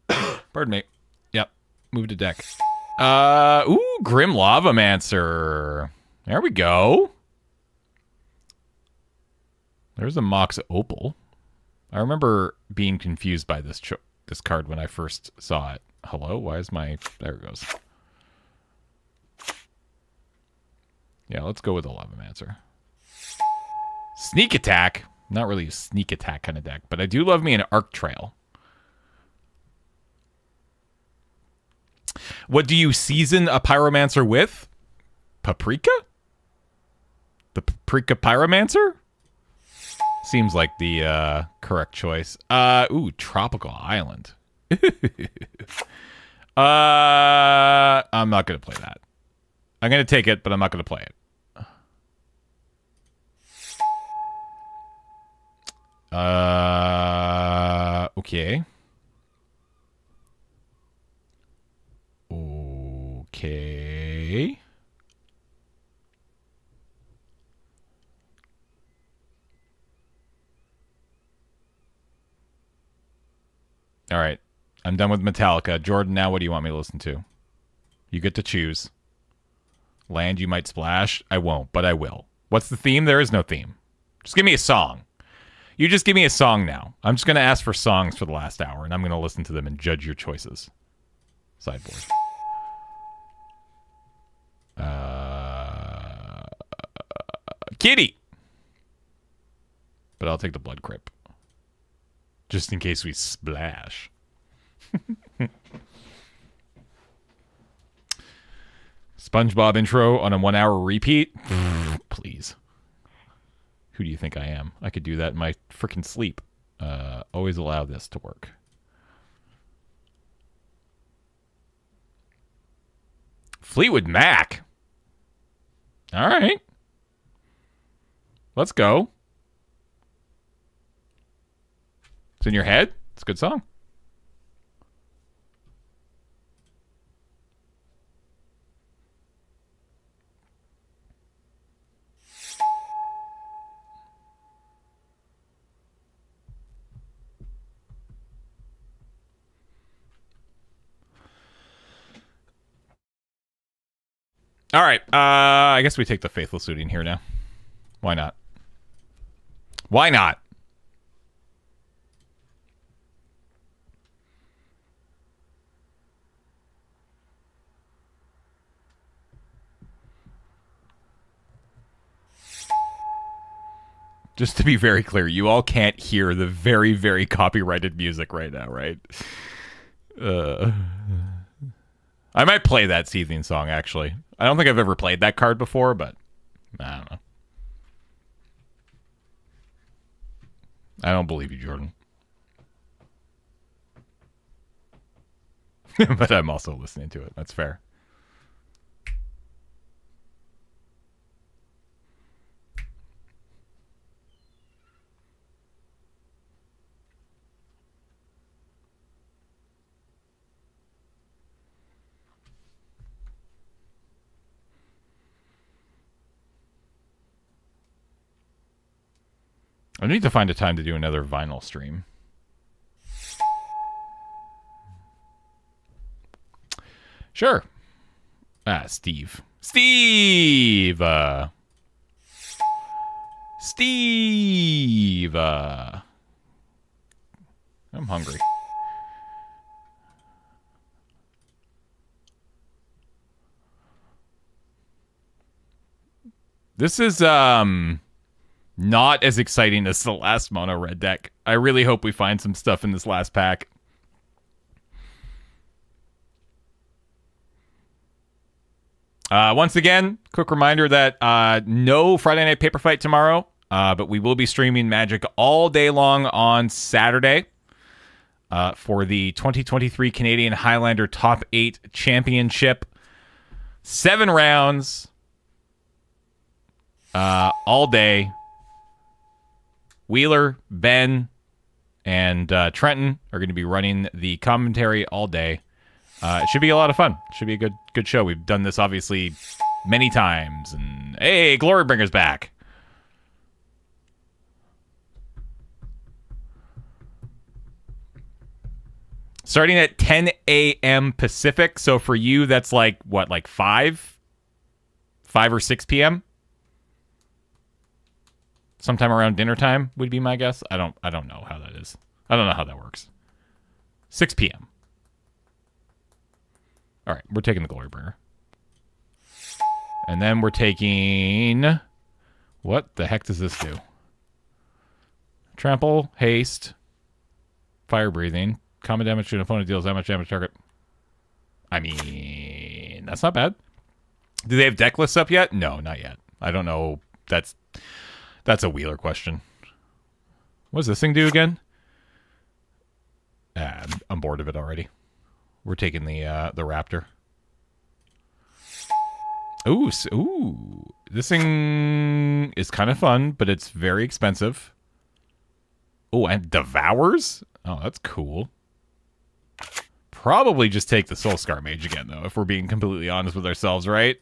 Pardon me. Yep. Move to deck. Uh, ooh, Grim Lavamancer. There we go. There's a Mox Opal. I remember being confused by this this card when I first saw it. Hello, why is my... There it goes. Yeah, let's go with a Lavamancer. Sneak Attack. Not really a sneak attack kind of deck, but I do love me an Arc Trail. What do you season a Pyromancer with? Paprika? The Paprika Pyromancer? Seems like the uh, correct choice. Uh, ooh, Tropical Island. uh, I'm not going to play that. I'm going to take it, but I'm not going to play it. Uh, okay. Okay. All right. I'm done with Metallica. Jordan, now what do you want me to listen to? You get to choose. Land you might splash. I won't, but I will. What's the theme? There is no theme. Just give me a song. You just give me a song now. I'm just going to ask for songs for the last hour, and I'm going to listen to them and judge your choices. Sideboard. Uh, kitty. But I'll take the Blood Crypt. Just in case we splash. SpongeBob intro on a one hour repeat? Please. Who do you think I am? I could do that in my freaking sleep. Uh, always allow this to work. Fleetwood Mac. All right. Let's go. It's in your head? It's a good song. All right. Uh, I guess we take the faithless looting here now. Why not? Why not? Just to be very clear, you all can't hear the very, very copyrighted music right now, right? Uh, I might play that seething song, actually. I don't think I've ever played that card before, but I don't know. I don't believe you, Jordan. but I'm also listening to it. That's fair. I need to find a time to do another vinyl stream. Sure. Ah, Steve. Steve! Uh, Steve! Uh, I'm hungry. This is, um not as exciting as the last mono red deck. I really hope we find some stuff in this last pack. Uh, once again, quick reminder that uh, no Friday Night Paper Fight tomorrow, uh, but we will be streaming Magic all day long on Saturday uh, for the 2023 Canadian Highlander Top 8 Championship. Seven rounds uh, all day. Wheeler, Ben, and uh, Trenton are going to be running the commentary all day. Uh, it should be a lot of fun. Should be a good good show. We've done this obviously many times, and hey, Glorybringer's back. Starting at 10 a.m. Pacific. So for you, that's like what, like 5? 5 or 6 p.m.? Sometime around dinner time would be my guess. I don't I don't know how that is. I don't know how that works. 6 p.m. All right, we're taking the Glorybringer. And then we're taking... What the heck does this do? Trample, haste, fire breathing. Common damage to an opponent deals that much damage target. I mean, that's not bad. Do they have deck lists up yet? No, not yet. I don't know. That's that's a Wheeler question. What does this thing do again? Ah, I'm bored of it already. We're taking the uh, the Raptor. Ooh, ooh. This thing is kind of fun, but it's very expensive. Oh, and devours? Oh, that's cool. Probably just take the Soul Scar Mage again, though, if we're being completely honest with ourselves, right?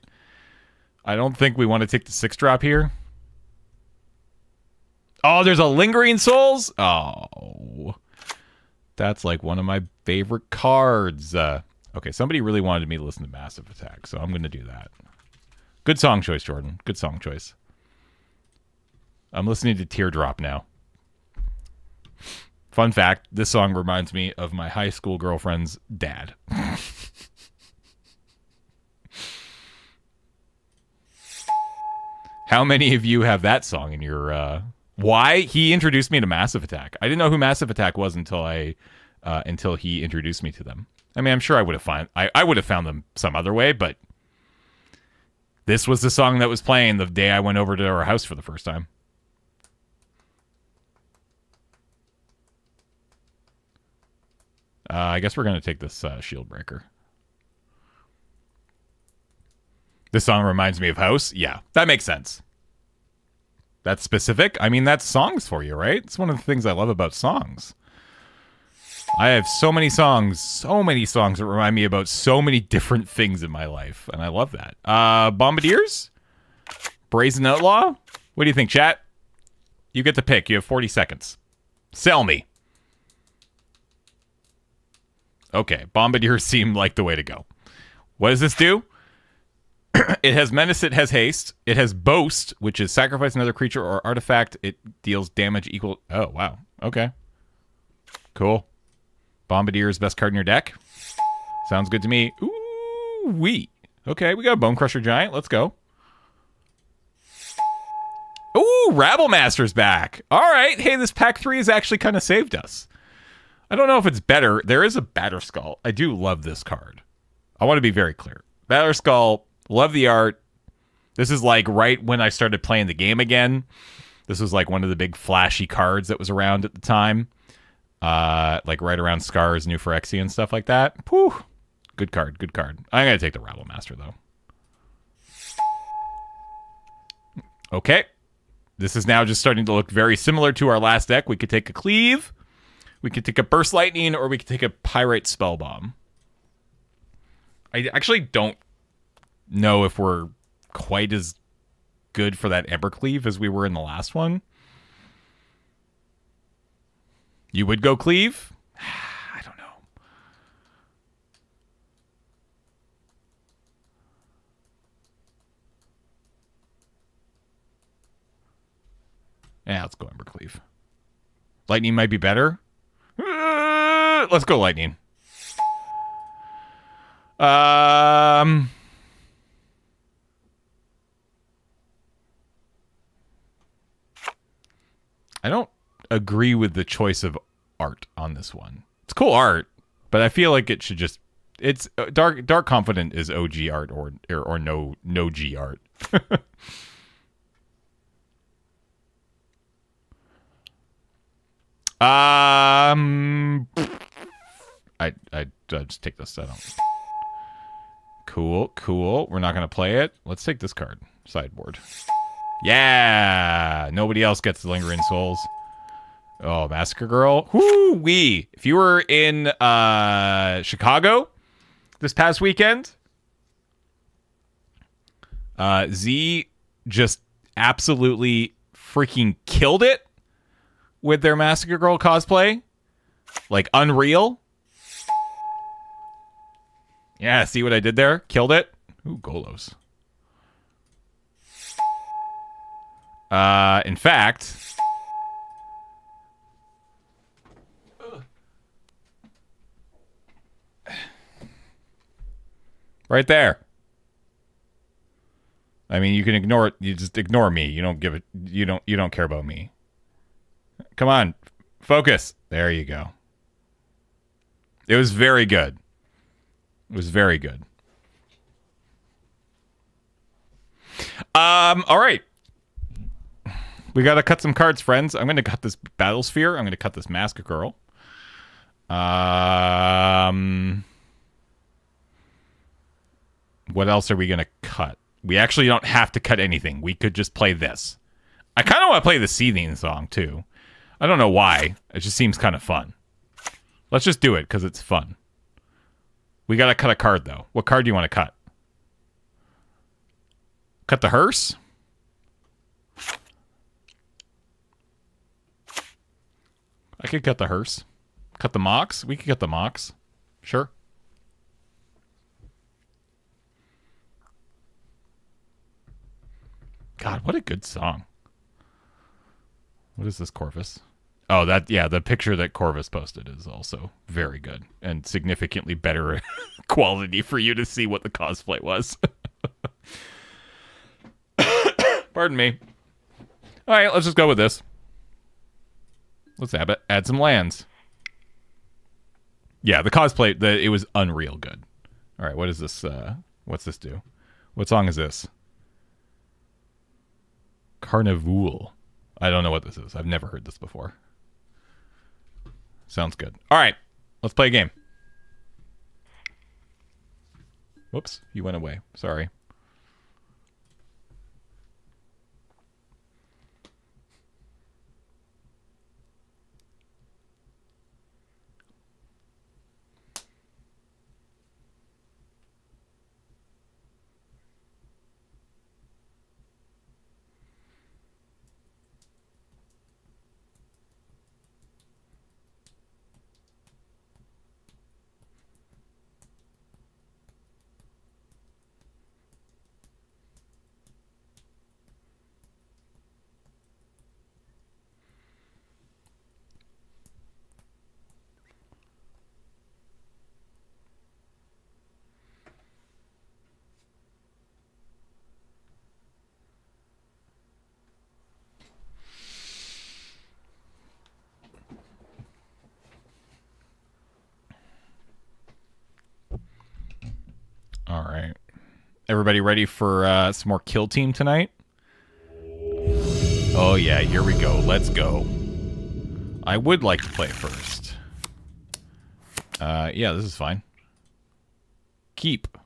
I don't think we want to take the six drop here. Oh, there's a Lingering Souls? Oh. That's like one of my favorite cards. Uh, okay, somebody really wanted me to listen to Massive Attack, so I'm going to do that. Good song choice, Jordan. Good song choice. I'm listening to Teardrop now. Fun fact this song reminds me of my high school girlfriend's dad. How many of you have that song in your. Uh... Why? He introduced me to Massive Attack. I didn't know who Massive Attack was until I. Uh, until he introduced me to them. I mean, I'm sure I would have found I, I would have found them some other way, but this was the song that was playing the day I went over to our house for the first time. Uh, I guess we're to take this uh, shield breaker. This song reminds me of House. Yeah, that makes sense. That's specific. I mean, that's songs for you, right? It's one of the things I love about songs. I have so many songs, so many songs that remind me about so many different things in my life, and I love that. Uh, Bombardiers? Brazen Outlaw? What do you think, chat? You get to pick. You have 40 seconds. Sell me. Okay, Bombardiers seem like the way to go. What does this do? it has Menace, it has Haste, it has Boast, which is sacrifice another creature or artifact. It deals damage equal... Oh, wow. Okay. Cool. Bombardier's best card in your deck. Sounds good to me. Ooh, wee. Okay, we got a Bonecrusher Giant. Let's go. Ooh, Rabblemaster's back. All right. Hey, this pack three has actually kind of saved us. I don't know if it's better. There is a Batterskull. I do love this card. I want to be very clear. Batterskull, love the art. This is like right when I started playing the game again. This was like one of the big flashy cards that was around at the time uh, like right around Scar's New Phyrexia and stuff like that. Whew. Good card, good card. I'm going to take the Rabblemaster, though. Okay. This is now just starting to look very similar to our last deck. We could take a Cleave, we could take a Burst Lightning, or we could take a Pyrite Spellbomb. I actually don't know if we're quite as good for that Embercleave as we were in the last one. You would go cleave? I don't know. Yeah, let's go Embercleave. Lightning might be better. Uh, let's go Lightning. Um... I don't agree with the choice of art on this one. It's cool art, but I feel like it should just it's uh, dark dark confidant is OG art or or, or no no G art. um I I I just take this. I don't Cool, cool. We're not gonna play it. Let's take this card. Sideboard. Yeah! Nobody else gets the Lingering Souls. Oh, Massacre Girl. Whoo wee. If you were in uh, Chicago this past weekend, uh, Z just absolutely freaking killed it with their Massacre Girl cosplay. Like unreal. Yeah, see what I did there? Killed it. Ooh, Golos. Uh, in fact, right there. I mean, you can ignore it. You just ignore me. You don't give it. You don't. You don't care about me. Come on, focus. There you go. It was very good. It was very good. Um. All right. We got to cut some cards, friends. I'm to cut this battlesphere. I'm to cut this mask girl. Um. What else are we to cut? We actually don't have to cut anything. We could just play this. I kind of want to play the Seething song, too. I don't know why. It just seems kind of fun. Let's just do it, because it's fun. We got to cut a card, though. What card do you want to cut? Cut the hearse? I could cut the hearse. Cut the Mox? We could cut the Mox. Sure. God, what a good song. What is this, Corvus? Oh, that yeah, the picture that Corvus posted is also very good and significantly better quality for you to see what the cosplay was. Pardon me. All right, let's just go with this. Let's add, add some lands. Yeah, the cosplay, the, it was unreal good. All right, what is this? Uh, what's this do? What song is this? Karnivool. I don't know what this is. I've never heard this before. Sounds good. All right, let's play a game. Whoops, you went away. Sorry. All right. Everybody ready for uh, some more kill team tonight? Oh, yeah. Here we go. Let's go. I would like to play first. Uh, yeah, this is fine. Keep.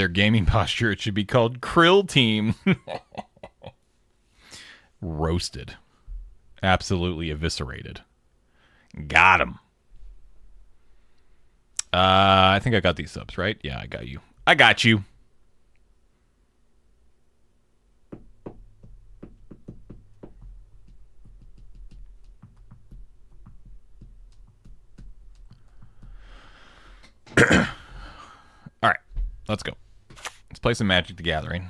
Their gaming posture, it should be called Krill Team. Roasted. Absolutely eviscerated. Got him. Uh, I think I got these subs, right? Yeah, I got you. I got you. All right, let's go. Let's play some Magic the Gathering.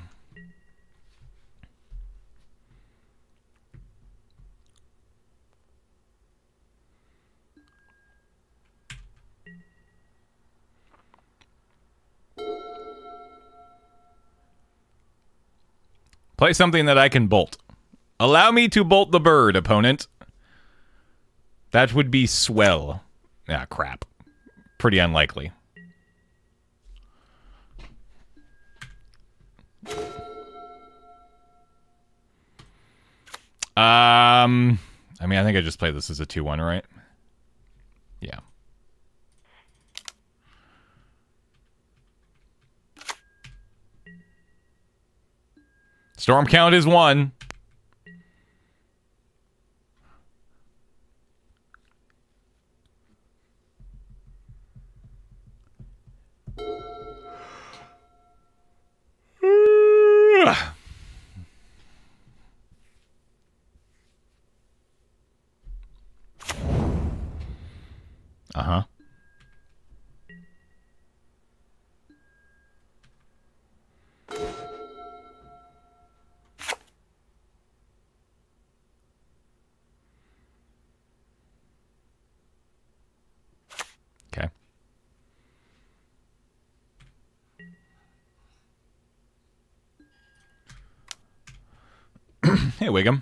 Play something that I can bolt. Allow me to bolt the bird, opponent. That would be swell. Ah, crap. Pretty unlikely. Um, I mean, I think I just played this as a 2-1, right? Yeah. Storm count is one. Uh huh. Okay. hey, Wiggum.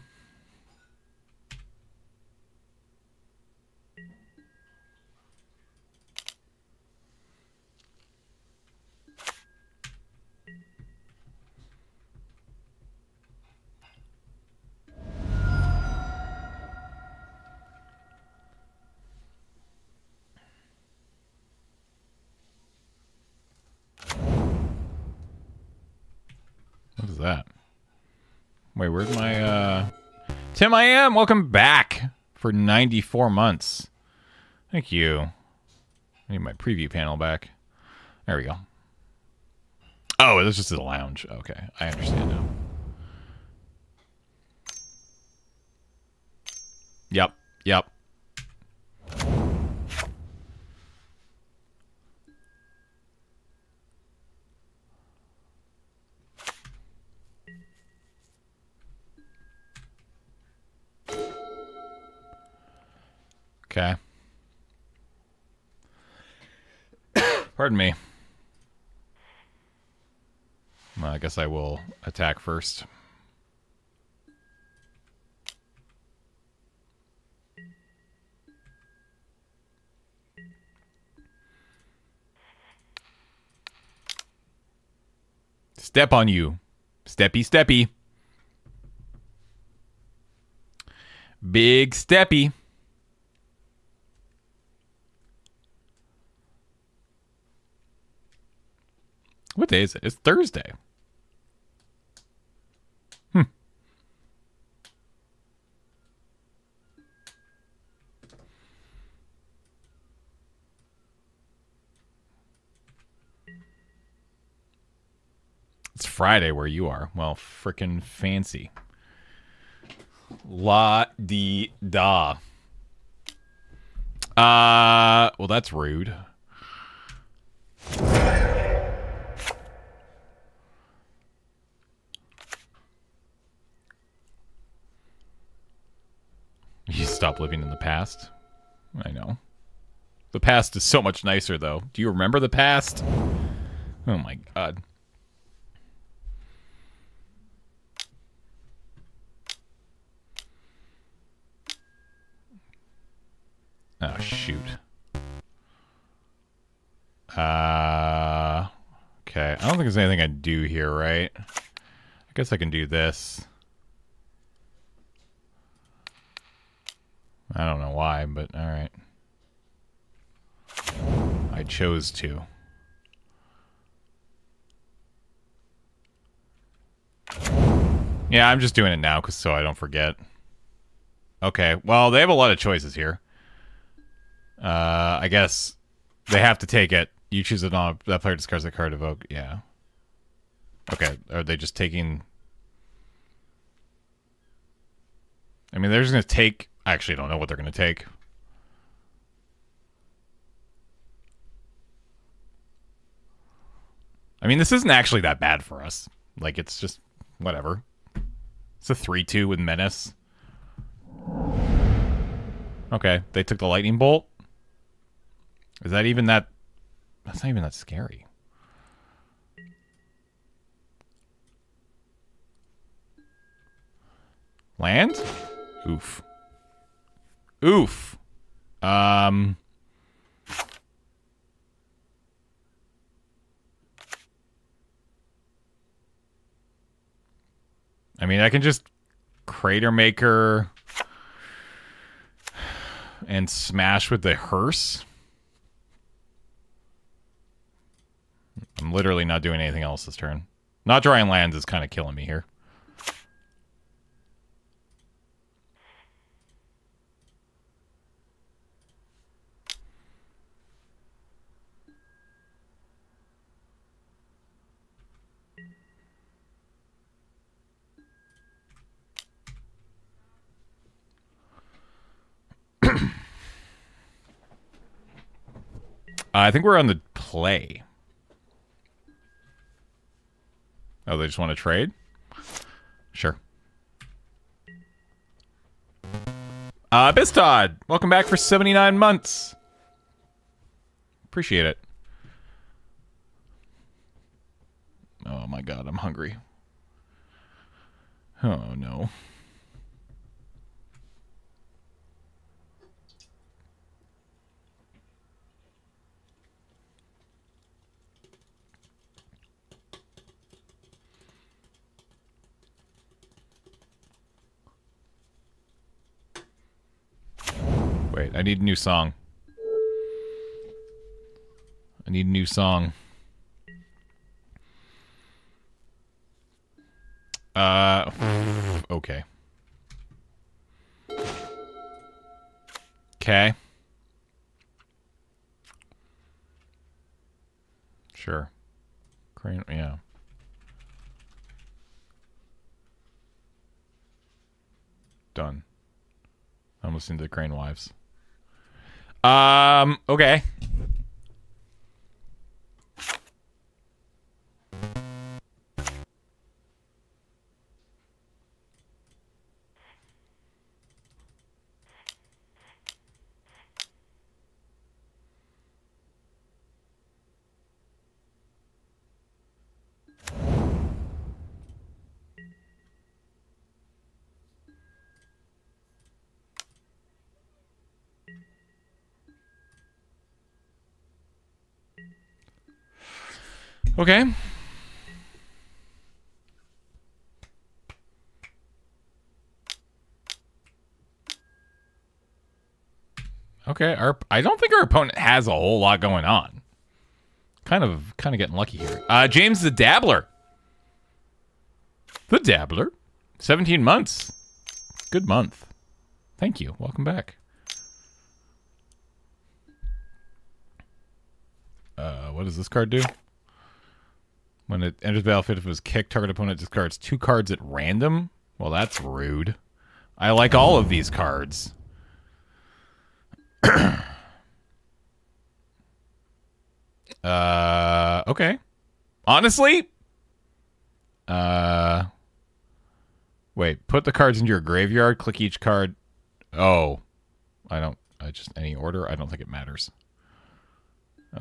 That? Wait, where's my uh Tim I am, welcome back for 94 months. Thank you. I need my preview panel back. There we go. Oh, this is just the lounge. Okay, I understand now. Yep, yep. Okay. Pardon me. Well, I guess I will attack first. Step on you. Steppy, steppy. Big steppy. What day is it? It's Thursday. Hmm. It's Friday where you are. Well, frickin' fancy. La di da. Uh, well, that's rude. You stop living in the past. I know. The past is so much nicer, though. Do you remember the past? Oh my god. Oh, shoot. Uh, okay. I don't think there's anything I do here, right? I guess I can do this. I don't know why, but alright. I chose to. Yeah, I'm just doing it now cause so I don't forget. Okay, well, they have a lot of choices here. Uh, I guess they have to take it. You choose it on that player discards a card evoke. Yeah. Okay, are they just taking... I mean, they're just going to take... I actually don't know what they're going to take. I mean, this isn't actually that bad for us. Like, it's just whatever. It's a 3-2 with Menace. Okay, they took the Lightning Bolt. Is that even that... That's not even that scary. Land? Oof. Oof. Um... I mean, I can just Cratermaker and smash with the hearse. I'm literally not doing anything else this turn. Not drawing lands is kind of killing me here. I think we're on the play. Oh, they just want to trade? Sure. Uh, Bistod, welcome back for 79 months. Appreciate it. Oh my god, I'm hungry. Oh no. Wait, I need a new song. I need a new song. Uh, okay. Okay. Sure. Crane, yeah. Done. I'm listening to the Crane Wives. Um, okay. Okay. Okay, our I don't think our opponent has a whole lot going on. Kind of kind of getting lucky here. Uh James the Dabbler. The Dabbler. 17 months. Good month. Thank you. Welcome back. Uh what does this card do? When it enters the battlefield, if it was kicked, target opponent discards two cards at random. Well, that's rude. I like all of these cards. uh, okay. Honestly, uh, wait. Put the cards into your graveyard. Click each card. Oh, I don't. I just any order. I don't think it matters.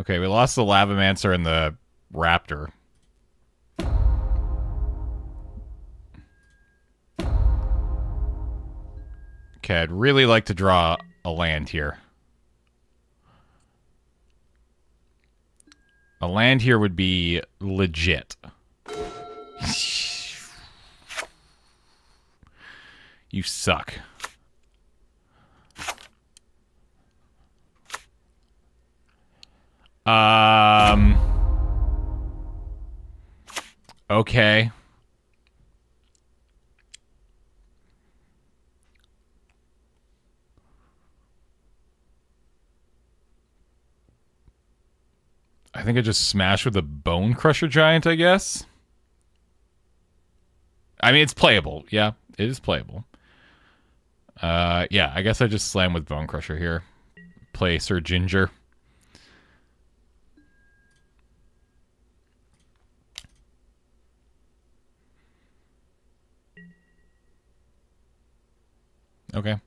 Okay, we lost the Lavamancer and the Raptor. Okay, I'd really like to draw a land here. A land here would be legit. you suck. Um. Okay. I think I just smashed with a Bonecrusher Giant, I guess. I mean, it's playable. Yeah, it is playable. Uh, yeah, I guess I just slam with Bonecrusher here. Play Sir Ginger. Okay.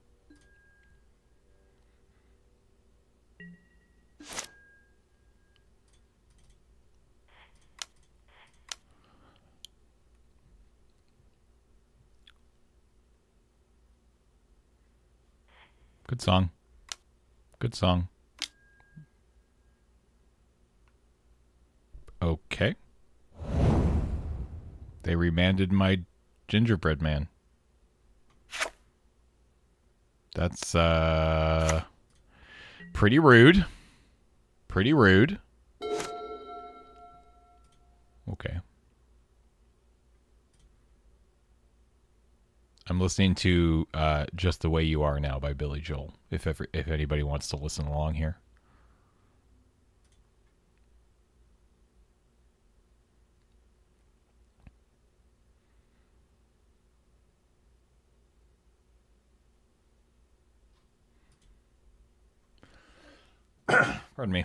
Good song. Good song. Okay. They remanded my gingerbread man. That's uh pretty rude. Pretty rude. Okay. I'm listening to uh, "Just the Way You Are Now" by Billy Joel. If ever, if anybody wants to listen along here. Pardon me.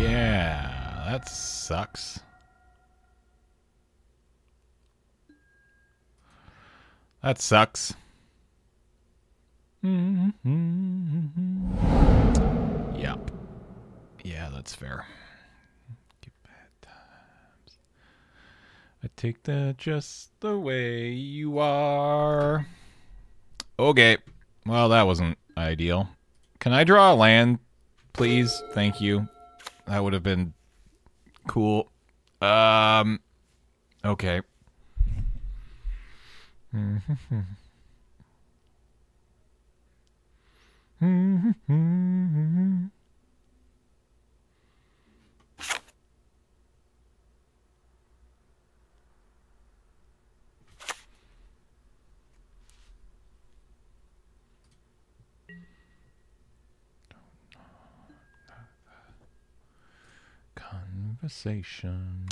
Yeah, that sucks. That sucks. Yep. Yeah, that's fair. I take that just the way you are. Okay. Well, that wasn't ideal. Can I draw a land, please? Thank you. That would have been cool. Um, okay. Conversation.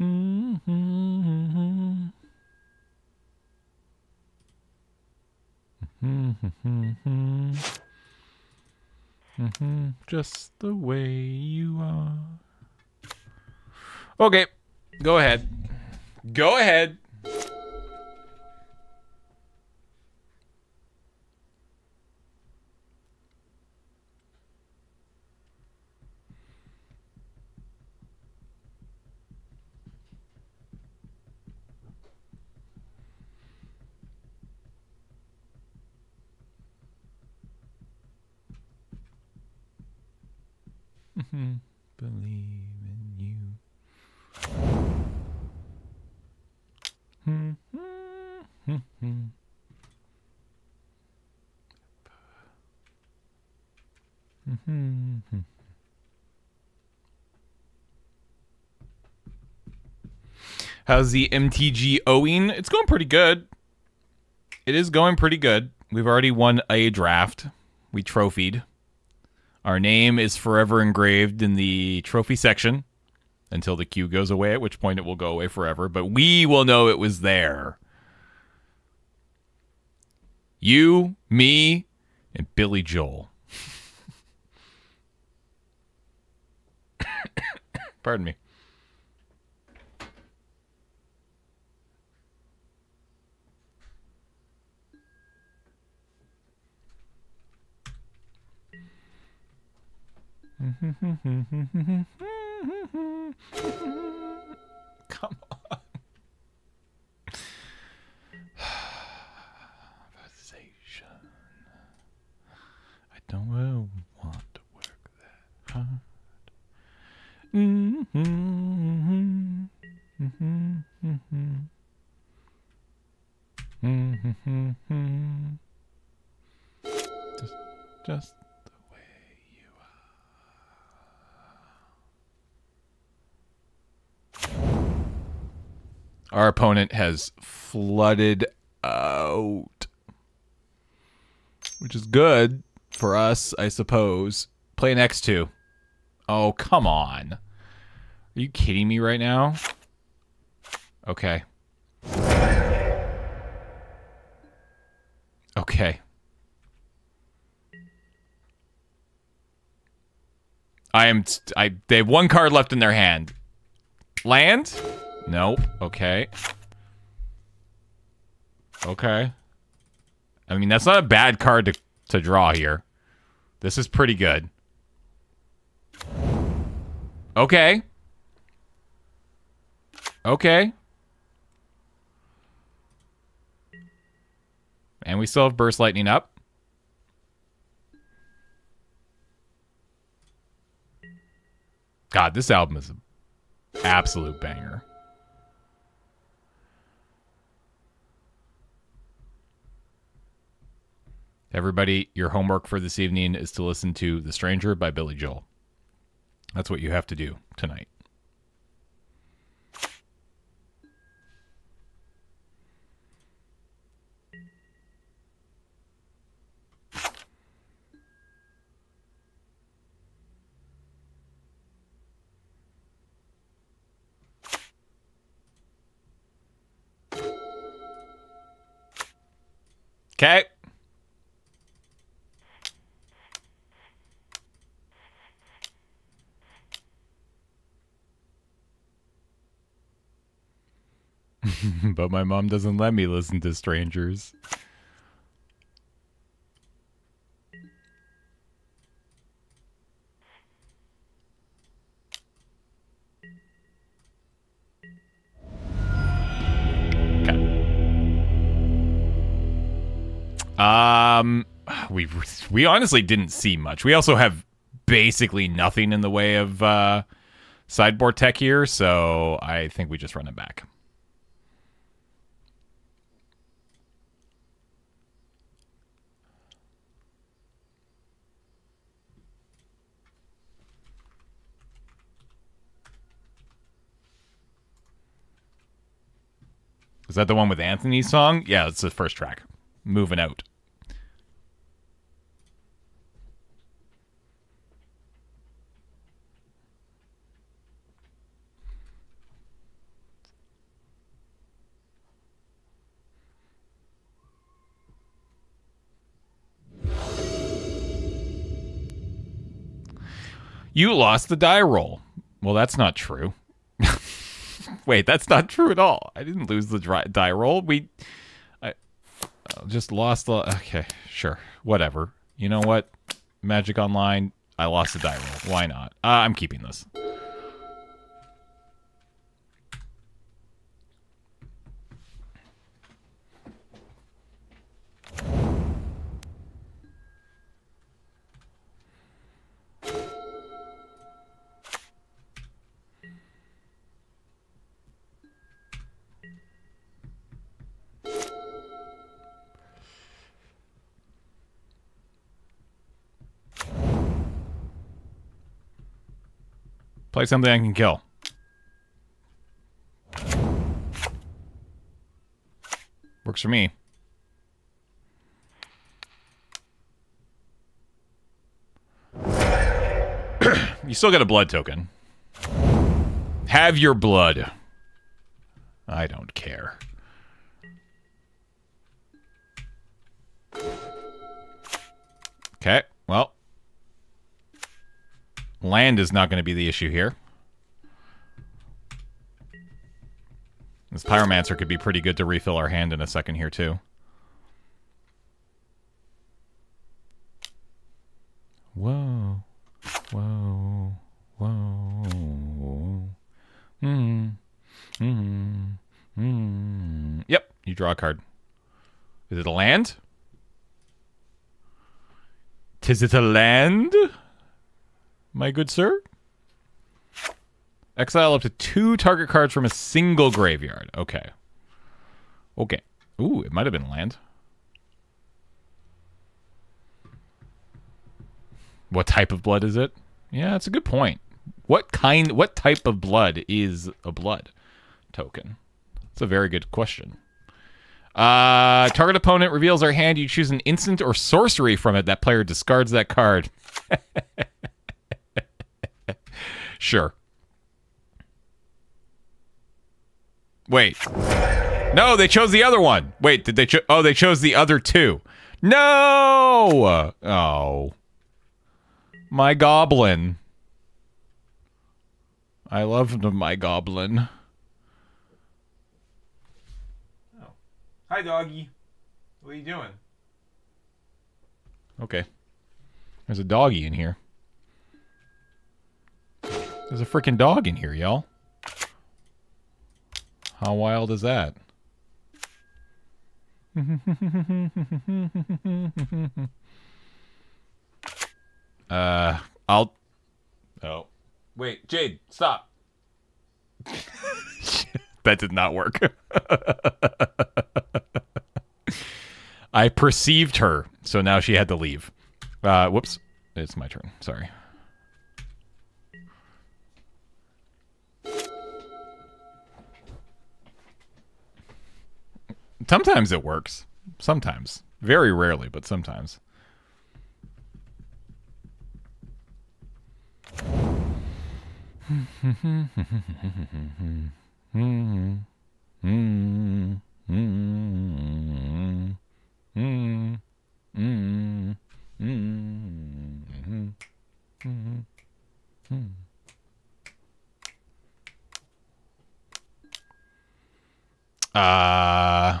Mm-hmm. Just the way you are. Okay, go ahead. Go ahead. Hmm. Believe in you. Hmm. How's the MTG owing? It's going pretty good. It is going pretty good. We've already won a draft. We trophied. Our name is forever engraved in the trophy section until the queue goes away, at which point it will go away forever. But we will know it was there. You, me, and Billy Joel. Pardon me. Come on. Conversation. I don't really want to work that hard. Mm-hmm. Mm-hmm. Mm-hmm. Mm-hmm. Just, just the way you are. Our opponent has flooded out, which is good for us, I suppose. Play next two. Oh, come on. Are you kidding me right now? Okay. Okay. I am. I. They have one card left in their hand. Land? Nope. Okay. Okay. I mean, that's not a bad card to to draw here. This is pretty good. Okay. Okay. And we still have Burst Lightning up. God, this album is an absolute banger. Everybody, your homework for this evening is to listen to The Stranger by Billy Joel. That's what you have to do tonight. Okay. but my mom doesn't let me listen to strangers. Um, we we honestly didn't see much. We also have basically nothing in the way of uh, sideboard tech here, so I think we just run it back. Is that the one with Anthony's song? Yeah, it's the first track. Moving out. You lost the die roll. Well, that's not true. Wait, that's not true at all. I didn't lose the dry, die roll. We, I just lost the. Okay, sure, whatever. You know what? Magic Online. I lost the die roll. Why not? Uh, I'm keeping this. Play something I can kill. Works for me. you still got a blood token. Have your blood. I don't care. Okay, well. Land is not going to be the issue here. This Pyromancer could be pretty good to refill our hand in a second here, too. Whoa. Whoa. Whoa. Hmm. Hmm. Hmm. Yep, you draw a card. Is it a land? Tis it a land? My good sir. Exile up to two target cards from a single graveyard. Okay. Okay. Ooh, it might have been land. What type of blood is it? Yeah, that's a good point. What kind, what type of blood is a blood token? That's a very good question. Uh, target opponent reveals their hand. You choose an instant or sorcery from it. That player discards that card. Sure. Wait. No, they chose the other one. Wait, did they cho- Oh, they chose the other two. No! Oh. My goblin. I loved my goblin. Oh. Hi, doggy. What are you doing? Okay. There's a doggy in here. There's a freaking dog in here, y'all. How wild is that? uh, I'll... Oh. Wait, Jade, stop. that did not work. I perceived her, so now she had to leave. Uh, whoops. It's my turn. Sorry. Sometimes it works. Sometimes. Very rarely, but sometimes. Uh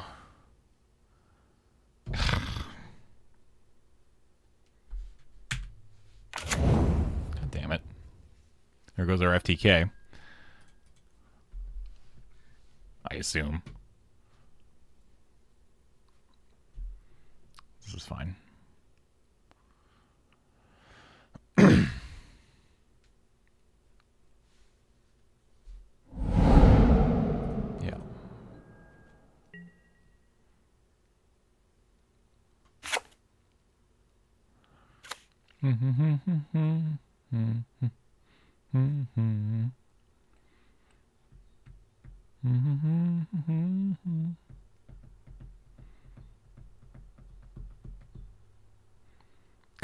God damn it. There goes our FTK. I assume. this is fine. yeah. Come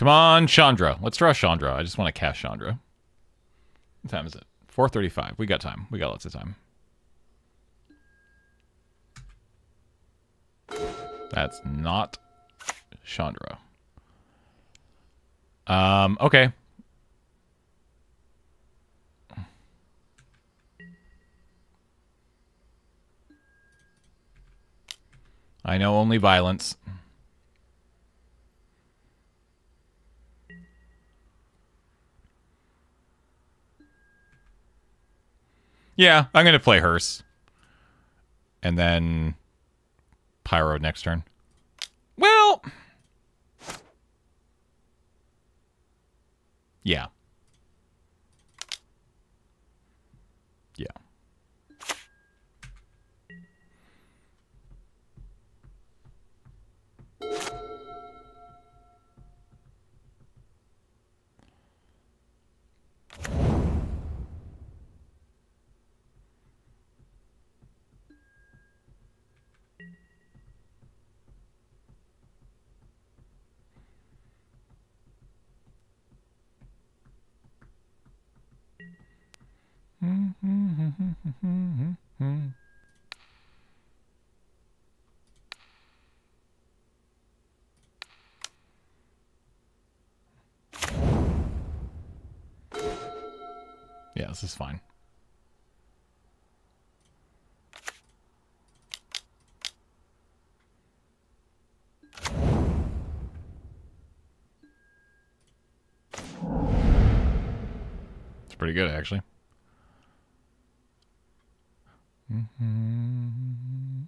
on, Chandra. Let's draw Chandra. I just want to cast Chandra. What time is it? 4.35. We got time. We got lots of time. That's not Chandra. Um, okay. I know only violence. Yeah, I'm going to play Hearse. And then Pyro next turn. Well, Yeah. Yeah, this is fine. It's pretty good, actually. Mm-hmm.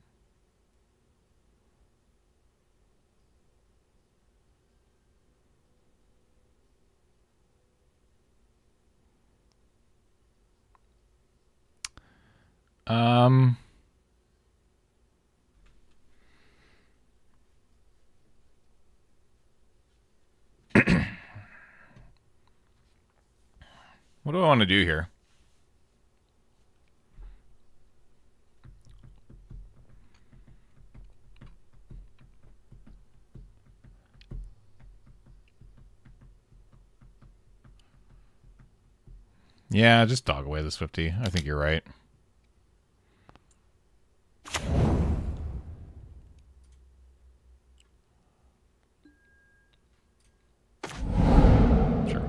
Um. what do I want to do here? Yeah, just dog away the Swifty. I think you're right. Sure.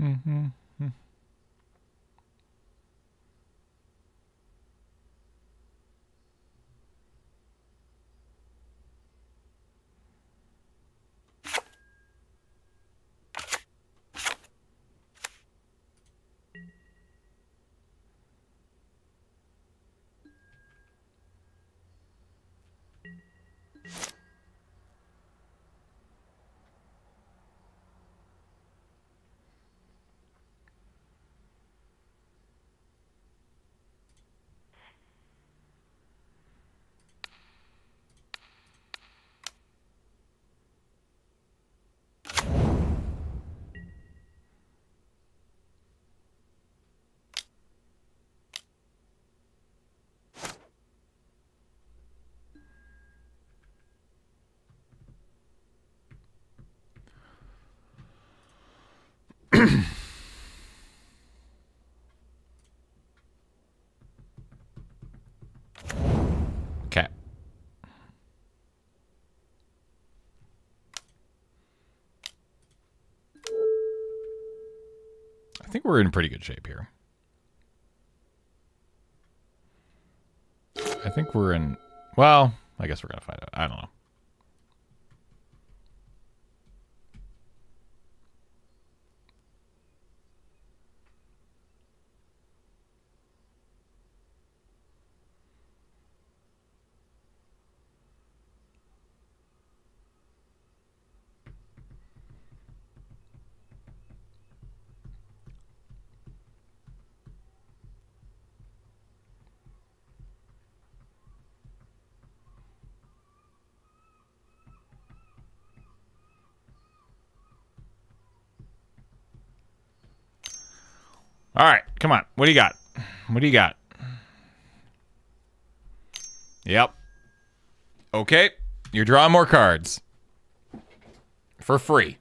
Mm-hmm. Okay. I think we're in pretty good shape here. I think we're in. Well, I guess we're gonna find out. I don't know. All right, come on. What do you got? What do you got? Yep. Okay, you're drawing more cards for free.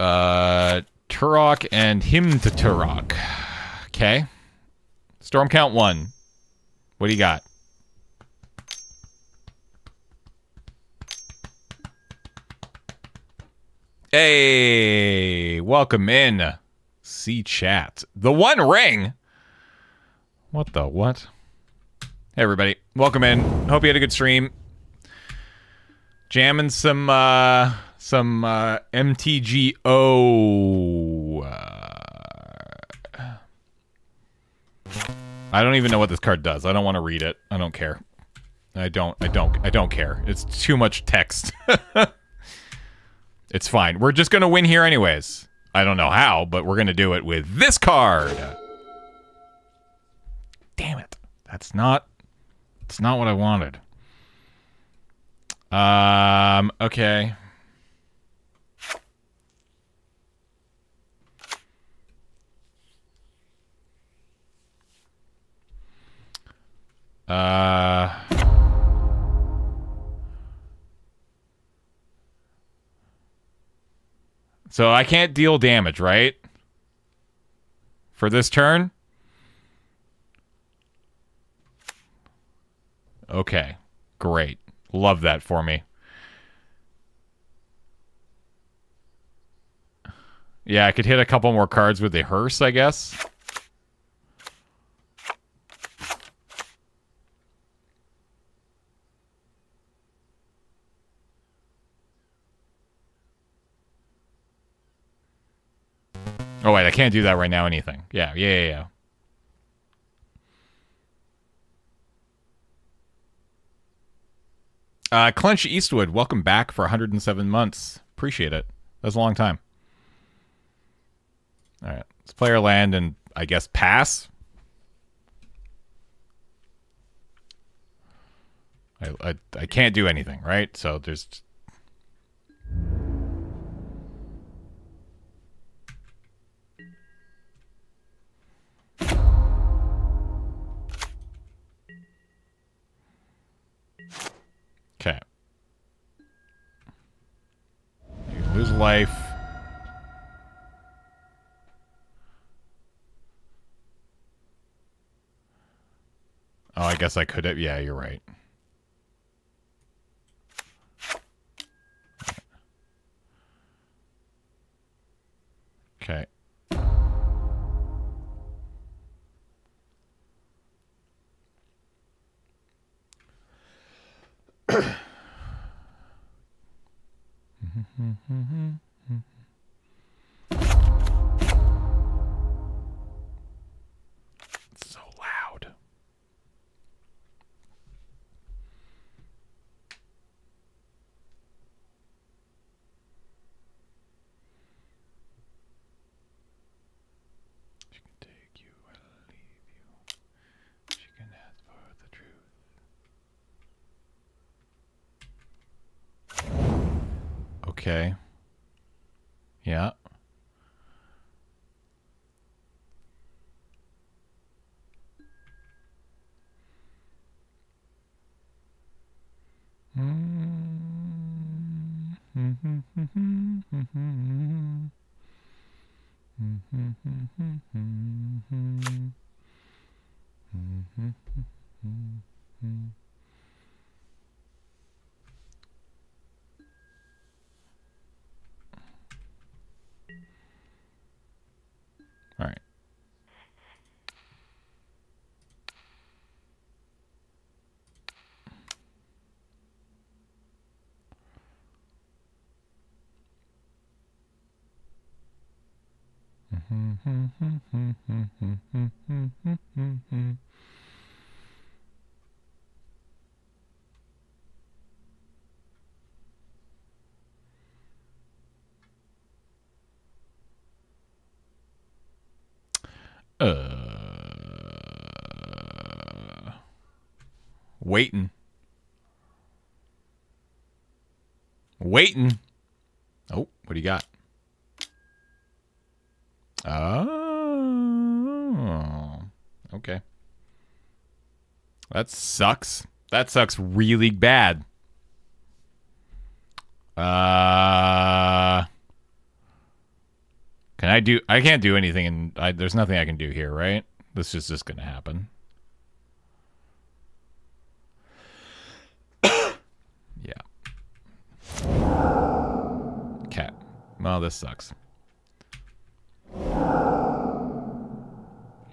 Uh, Turok and him to Turok. Okay. Storm count one. What do you got? Hey, welcome in. See chat. The One Ring. What the what? Hey everybody, welcome in. Hope you had a good stream. Jamming some uh some uh MTGO uh, I don't even know what this card does. I don't want to read it. I don't care. I don't I don't I don't care. It's too much text. it's fine. We're just going to win here anyways. I don't know how, but we're going to do it with this card. Damn it. That's not That's not what I wanted. Um okay. Uh. So I can't deal damage, right? For this turn? Okay. Great. Love that for me. Yeah, I could hit a couple more cards with the hearse, I guess. Can't do that right now. Anything? Yeah, yeah, yeah. yeah. Uh, Clench Eastwood, welcome back for 107 months. Appreciate it. That's a long time. All right, let's play our land and I guess pass. I, I, I can't do anything, right? So there's lose life. Oh, I guess I could have. Yeah, you're right. Okay. It's Uh, waiting. Waiting. Oh, what do you got? Oh, okay. That sucks. That sucks really bad. Uh, can I do? I can't do anything, and I, there's nothing I can do here, right? This is just gonna happen. yeah. Cat. Well, this sucks.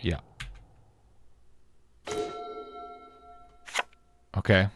Yeah. Okay.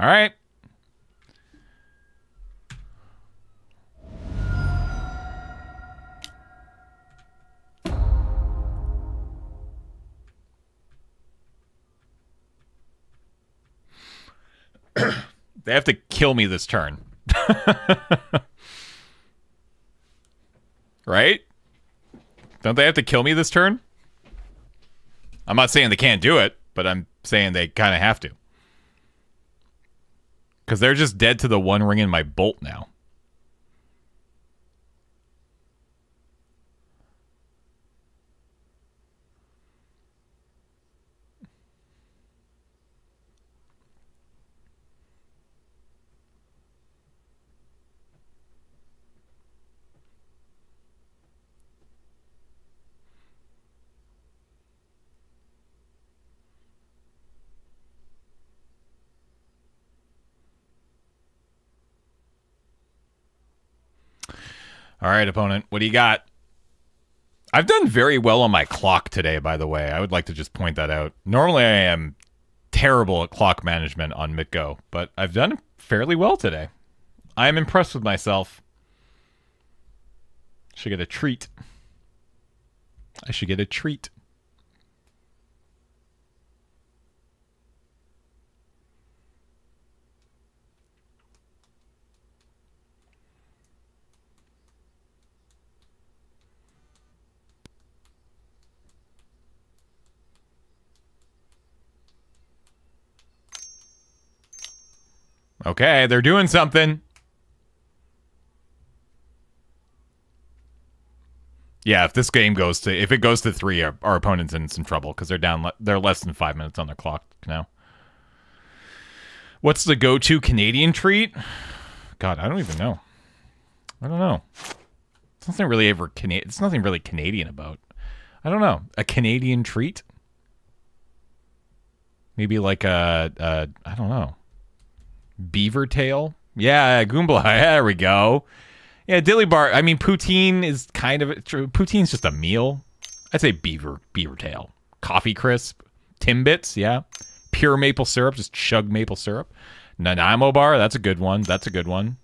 All right. they have to kill me this turn. right? Don't they have to kill me this turn? I'm not saying they can't do it, but I'm saying they kind of have to. Because they're just dead to the one ring in my bolt now. All right, opponent, what do you got? I've done very well on my clock today, by the way. I would like to just point that out. Normally, I am terrible at clock management on MTGO, but I've done fairly well today. I am impressed with myself. Should get a treat. I should get a treat. Okay, they're doing something. Yeah, if this game goes to if it goes to three, our, our opponent's in some trouble because they're down. They're less than five minutes on their clock now. What's the go-to Canadian treat? God, I don't even know. I don't know. It's nothing really ever Canadian. It's nothing really Canadian about. I don't know. A Canadian treat? Maybe like a, a I don't know. Beaver tail? Yeah, Goombla. There we go. Yeah, dilly bar. I mean, poutine is kind of true. poutine's just a meal. I'd say beaver beaver tail, coffee crisp, timbits. Yeah, pure maple syrup. Just chug maple syrup. Nanaimo bar. That's a good one. That's a good one.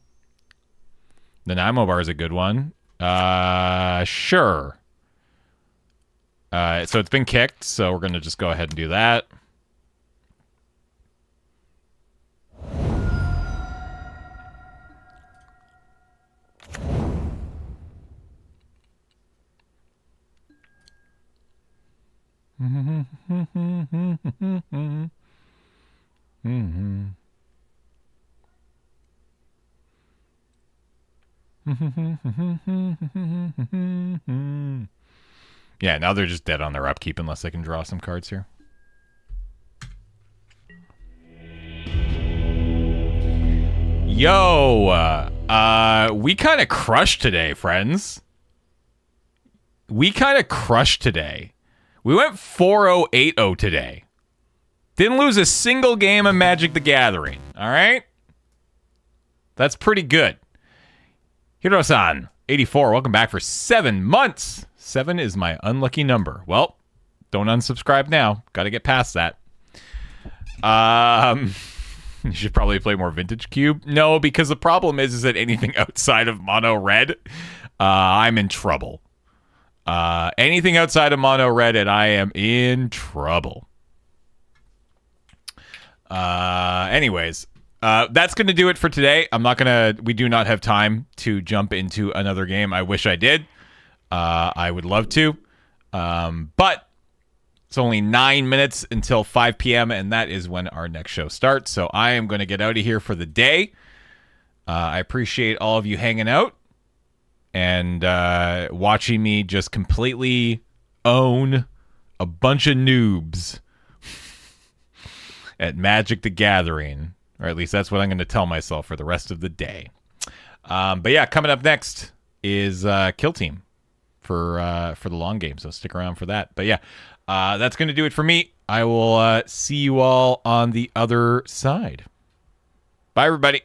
Nanaimo bar is a good one. Uh, sure. Uh, so it's been kicked. So we're gonna just go ahead and do that. yeah, now they're just dead on their upkeep unless they can draw some cards here. Yo, uh, uh we kind of crushed today, friends. We kind of crushed today. We went 4-0-8-0 today. Didn't lose a single game of Magic the Gathering, all right? That's pretty good. Hiro-san, 84, welcome back for seven months. Seven is my unlucky number. Well, don't unsubscribe now. Got to get past that. Um... You should probably play more Vintage Cube. No, because the problem is, is that anything outside of Mono Red, uh, I'm in trouble. Uh, anything outside of Mono Red, and I am in trouble. Uh, anyways, uh, that's going to do it for today. I'm not going to, we do not have time to jump into another game. I wish I did. Uh, I would love to. Um, but it's only nine minutes until 5 p.m., and that is when our next show starts. So I am going to get out of here for the day. Uh, I appreciate all of you hanging out and uh, watching me just completely own a bunch of noobs at Magic the Gathering. Or at least that's what I'm going to tell myself for the rest of the day. Um, but yeah, coming up next is uh, Kill Team for uh, for the long game. So stick around for that. But yeah, uh, that's going to do it for me. I will uh, see you all on the other side. Bye, everybody.